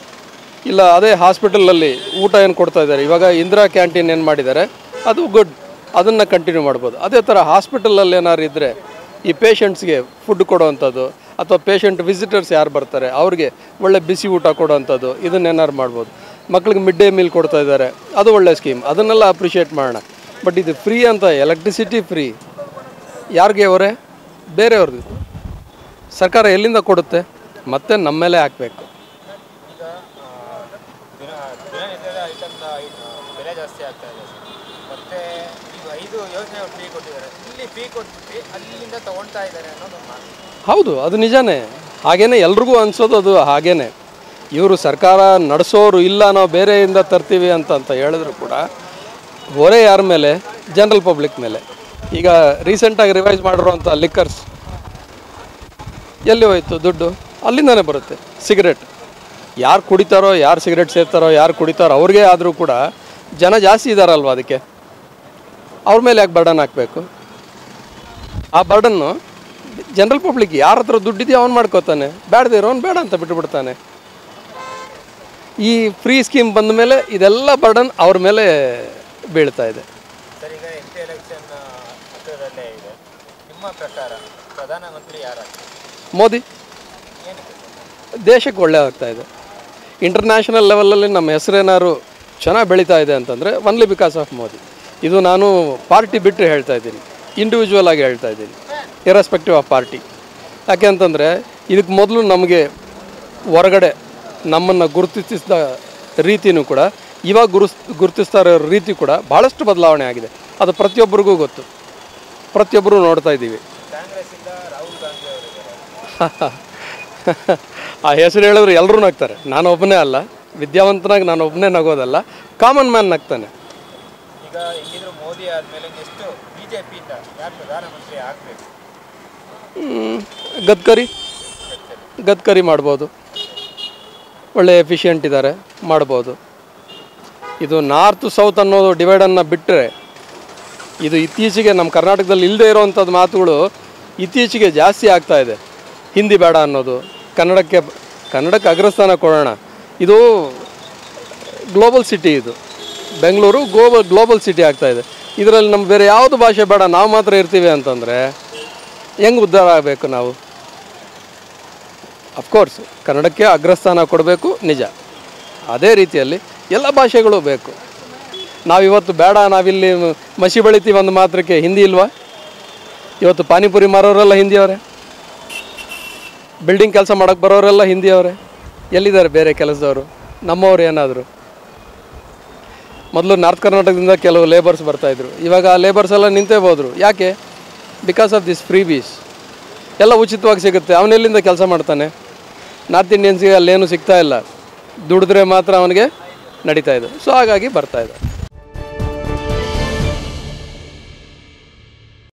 ಇಲ್ಲ, ಅದೇ ಹಾಸ್ಪಿಟಲಲ್ಲಿ ಊಟ ಏನು ಕೊಡ್ತಾ ಇದ್ದಾರೆ? ಇವಾಗ ಇಂದಿರಾ ಕ್ಯಾಂಟೀನ್ ಏನು ಮಾಡಿದ್ದಾರೆ? ಅದು ಗುಡ್ ಅದನ್ನು ಕಂಟಿನ್ಯೂ ಮಾಡ್ಬೋದು. ಅದೇ ಥರ ಹಾಸ್ಪಿಟಲಲ್ಲಿ ಏನಾದ್ರು ಇದ್ದರೆ ಈ ಪೇಷಂಟ್ಸ್ಗೆ ಫುಡ್ ಕೊಡೋವಂಥದ್ದು ಅಥವಾ ಪೇಷಂಟ್ ವಿಸಿಟರ್ಸ್ ಯಾರು ಬರ್ತಾರೆ, ಅವ್ರಿಗೆ ಒಳ್ಳೆ ಬಿಸಿ ಊಟ ಕೊಡೋವಂಥದ್ದು ಇದನ್ನೇನಾದ್ರು ಮಾಡ್ಬೋದು. ಮಕ್ಳಿಗೆ ಮಿಡ್ ಡೇ ಮೀಲ್ ಕೊಡ್ತಾ ಇದ್ದಾರೆ, ಅದು ಒಳ್ಳೆ ಸ್ಕೀಮ್ ಅದನ್ನೆಲ್ಲ ಅಪ್ರಿಷಿಯೇಟ್ ಮಾಡೋಣ. ಬಟ್ ಇದು ಫ್ರೀ ಅಂತ ಎಲೆಕ್ಟ್ರಿಸಿಟಿ ಫ್ರೀ ಯಾರಿಗೆ ಅವರೇ? ಬೇರೆಯವ್ರದ್ದು. ಸರ್ಕಾರ ಎಲ್ಲಿಂದ ಕೊಡುತ್ತೆ? ಮತ್ತೆ ನಮ್ಮ ಮೇಲೆ ಹಾಕಬೇಕು ಈಗ ಆ, ದಿನ ದಿನನಿತ್ಯದ ಐಟಮ್ನ ಬೆಲೆ ಜಾಸ್ತಿ ಆಗ್ತಾ ಇದೆ ಮತ್ತೆ ಈಗ ಐದು ಯೋಜನೆ ಫ್ರೀ ಕೊಟ್ಟಿದ್ದಾರೆ ಇಲ್ಲಿ ಫ್ರೀ ಕೊಟ್ಟು ಅಲ್ಲಿಂದ ಹೌದು, ಅದು ನಿಜಾನೇ. ಹಾಗೇನೆ ಎಲ್ರಿಗೂ ಅನ್ಸೋದು ಅದು ಹಾಗೇನೆ. ಇವರು ಸರ್ಕಾರ ನಡೆಸೋರು ಇಲ್ಲ, ನಾವು ಬೇರೆಯಿಂದ ತರ್ತೀವಿ ಅಂತ ಅಂತ ಹೇಳಿದ್ರು ಕೂಡ ಹೊರೆ ಯಾರ ಮೇಲೆ? ಜನರಲ್ ಪಬ್ಲಿಕ್ ಮೇಲೆ. ಈಗ ರೀಸೆಂಟಾಗಿ ರಿವೈಸ್ ಮಾಡಿರುವಂಥ ಲಿಕ್ಕರ್ಸ್ ಎಲ್ಲಿ ಹೋಯ್ತು ದುಡ್ಡು? ಅಲ್ಲಿಂದನೇ ಬರುತ್ತೆ ಸಿಗರೇಟ್ ಯಾರು ಕುಡಿತಾರೋ, ಯಾರು ಸಿಗರೇಟ್ ಸೇರ್ತಾರೋ, ಯಾರು ಕುಡಿತಾರೋ, ಅವ್ರಿಗೆ ಆದರೂ ಕೂಡ ಜನ ಜಾಸ್ತಿ ಇದ್ದಾರಲ್ವ ಅದಕ್ಕೆ? ಅವ್ರ ಮೇಲೆ ಯಾಕೆ ಬರ್ಡನ್ ಹಾಕಬೇಕು? ಆ ಬರ್ಡನ್ನು ಜನರಲ್ ಪಬ್ಲಿಕ್ ಯಾರ ಹತ್ರ ದುಡ್ಡಿದೆಯೋ ಅವ್ನು ಮಾಡ್ಕೋತಾನೆ. ಬೇಡದೇ ಇರೋನು ಬೇಡ ಅಂತ ಬಿಟ್ಟುಬಿಡ್ತಾನೆ. ಈ ಫ್ರೀ ಸ್ಕೀಮ್ ಬಂದ ಮೇಲೆ ಇದೆಲ್ಲ ಬರ್ಡನ್ ಅವ್ರ ಮೇಲೆ ಬೀಳ್ತಾ ಇದೆ. ಮೋದಿ. ದೇಶಕ್ಕೆ ಒಳ್ಳೆ ಆಗ್ತಾ ಇದೆ. ಇಂಟರ್ನ್ಯಾಷನಲ್ ಲೆವೆಲಲ್ಲಿ ನಮ್ಮ ಹೆಸರೇನಾದ್ರು ಚೆನ್ನಾಗಿ ಬೆಳೀತಾ ಇದೆ ಅಂತಂದರೆ ಒನ್ಲಿ ಬಿಕಾಸ್ ಆಫ್ ಮೋದಿ. ಇದು ನಾನು ಪಾರ್ಟಿ ಬಿಟ್ಟರೆ ಹೇಳ್ತಾ ಇದ್ದೀನಿ. ಇಂಡಿವಿಜುವಲ್ ಆಗಿ ಹೇಳ್ತಾ ಇದ್ದೀನಿ ಇರೆಸ್ಪೆಕ್ಟಿವ್ ಆಫ್ ಪಾರ್ಟಿ ಯಾಕೆ ಅಂತಂದರೆ ಇದಕ್ಕೆ ಮೊದಲು ನಮಗೆ ಹೊರಗಡೆ ನಮ್ಮನ್ನು ಗುರುತಿಸಿದ ರೀತಿಯೂ ಕೂಡ, ಇವಾಗ ಗುರುಸ್, ಗುರುತಿಸ್ತಾ ಇರೋ ರೀತಿ ಕೂಡ ಭಾಳಷ್ಟು ಬದಲಾವಣೆ ಆಗಿದೆ. ಅದು ಪ್ರತಿಯೊಬ್ಬರಿಗೂ ಗೊತ್ತು. ಪ್ರತಿಯೊಬ್ಬರು ನೋಡ್ತಾ ಇದ್ದೀವಿ. ಆ ಹೆಸರು ಹೇಳಿದ್ರೆ ಎಲ್ಲರೂ ನಗ್ತಾರೆ. ನಾನು ಒಬ್ಬನೇ ಅಲ್ಲ. ವಿದ್ಯಾವಂತನಾಗಿ ನಾನು ಒಬ್ಬನೇ ನಗೋದಲ್ಲ. Common man ನಗ್ತಾನೆ. ಈಗ ಮೋದಿ ಆದಮೇಲೆ ಯಾರು ಪ್ರಧಾನಮಂತ್ರಿ ಗದ್ಕರಿ. ಗಡ್ಕರಿ ಮಾಡ್ಬೋದು. ಒಳ್ಳೆ ಎಫಿಷಿಯೆಂಟ್ ಇದ್ದಾರೆ ಮಾಡ್ಬೋದು. ಇದು ನಾರ್ತ್ ಸೌತ್ ಅನ್ನೋದು ಡಿವೈಡನ್ನು ಬಿಟ್ಟರೆ ಇದು ಇತ್ತೀಚೆಗೆ ನಮ್ಮ ಕರ್ನಾಟಕದಲ್ಲಿ ಇಲ್ಲದೆ ಇರೋವಂಥದ್ದು ಮಾತುಗಳು ಇತ್ತೀಚೆಗೆ ಜಾಸ್ತಿ ಆಗ್ತಾ ಇದೆ. ಹಿಂದಿ ಬೇಡ ಅನ್ನೋದು, ಕನ್ನಡಕ್ಕೆ ಕನ್ನಡಕ್ಕೆ ಅಗ್ರಸ್ಥಾನ ಕೊಡೋಣ. ಇದು ಗ್ಲೋಬಲ್ ಸಿಟಿ ಇದು. ಬೆಂಗಳೂರು ಗ್ಲೋಬಲ್ ಗ್ಲೋಬಲ್ ಸಿಟಿ ಆಗ್ತಾಯಿದೆ ಇದರಲ್ಲಿ ನಮ್ಮ ಬೇರೆ ಯಾವುದು ಭಾಷೆ ಬೇಡ, ನಾವು ಮಾತ್ರ ಇರ್ತೀವಿ ಅಂತಂದರೆ ಹೆಂಗೆ ಉದ್ಧಾರ ಆಗಬೇಕು ನಾವು? ಅಫ್ಕೋರ್ಸ್ ಕನ್ನಡಕ್ಕೆ ಅಗ್ರಸ್ಥಾನ ಕೊಡಬೇಕು, ನಿಜ. ಅದೇ ರೀತಿಯಲ್ಲಿ ಎಲ್ಲ ಭಾಷೆಗಳು ಬೇಕು. ನಾವಿವತ್ತು ಬೇಡ, ನಾವಿಲ್ಲಿ ಮಸಿ ಬೆಳಿತೀವಿ ಒಂದು ಮಾತ್ರಕ್ಕೆ, ಹಿಂದಿ ಇಲ್ವಾ? ಇವತ್ತು ಪಾನಿಪುರಿ ಮಾರೋರೆಲ್ಲ ಹಿಂದಿಯವರೇ? ಬಿಲ್ಡಿಂಗ್ ಕೆಲಸ ಮಾಡೋಕ್ಕೆ ಬರೋರೆಲ್ಲ ಹಿಂದಿಯವರೇ? ಎಲ್ಲಿದ್ದಾರೆ ಬೇರೆ ಕೆಲಸದವರು? ನಮ್ಮವ್ರು ಏನಾದರೂ? ಮೊದಲು ನಾರ್ತ್ ಕರ್ನಾಟಕದಿಂದ ಕೆಲವು ಲೇಬರ್ಸ್ ಬರ್ತಾಯಿದ್ರು ಇವಾಗ ಆ ಲೇಬರ್ಸ್ ಎಲ್ಲ ನಿಂತೇ ಹೋದರು. ಯಾಕೆ? Because of this freebies ಎಲ್ಲ ಉಚಿತವಾಗಿ ಸಿಗುತ್ತೆ. ಅವನೆಲ್ಲಿಂದ ಕೆಲಸ ಮಾಡ್ತಾನೆ? ನಾರ್ತ್ ಇಂಡಿಯನ್ಸ್ಗೆ ಅಲ್ಲೇನು ಸಿಗ್ತಾ ಇಲ್ಲ. ದುಡಿದ್ರೆ ಮಾತ್ರ ಅವನಿಗೆ ನಡೀತಾ ಇದೆ. ಸೊ ಹಾಗಾಗಿ ಬರ್ತಾ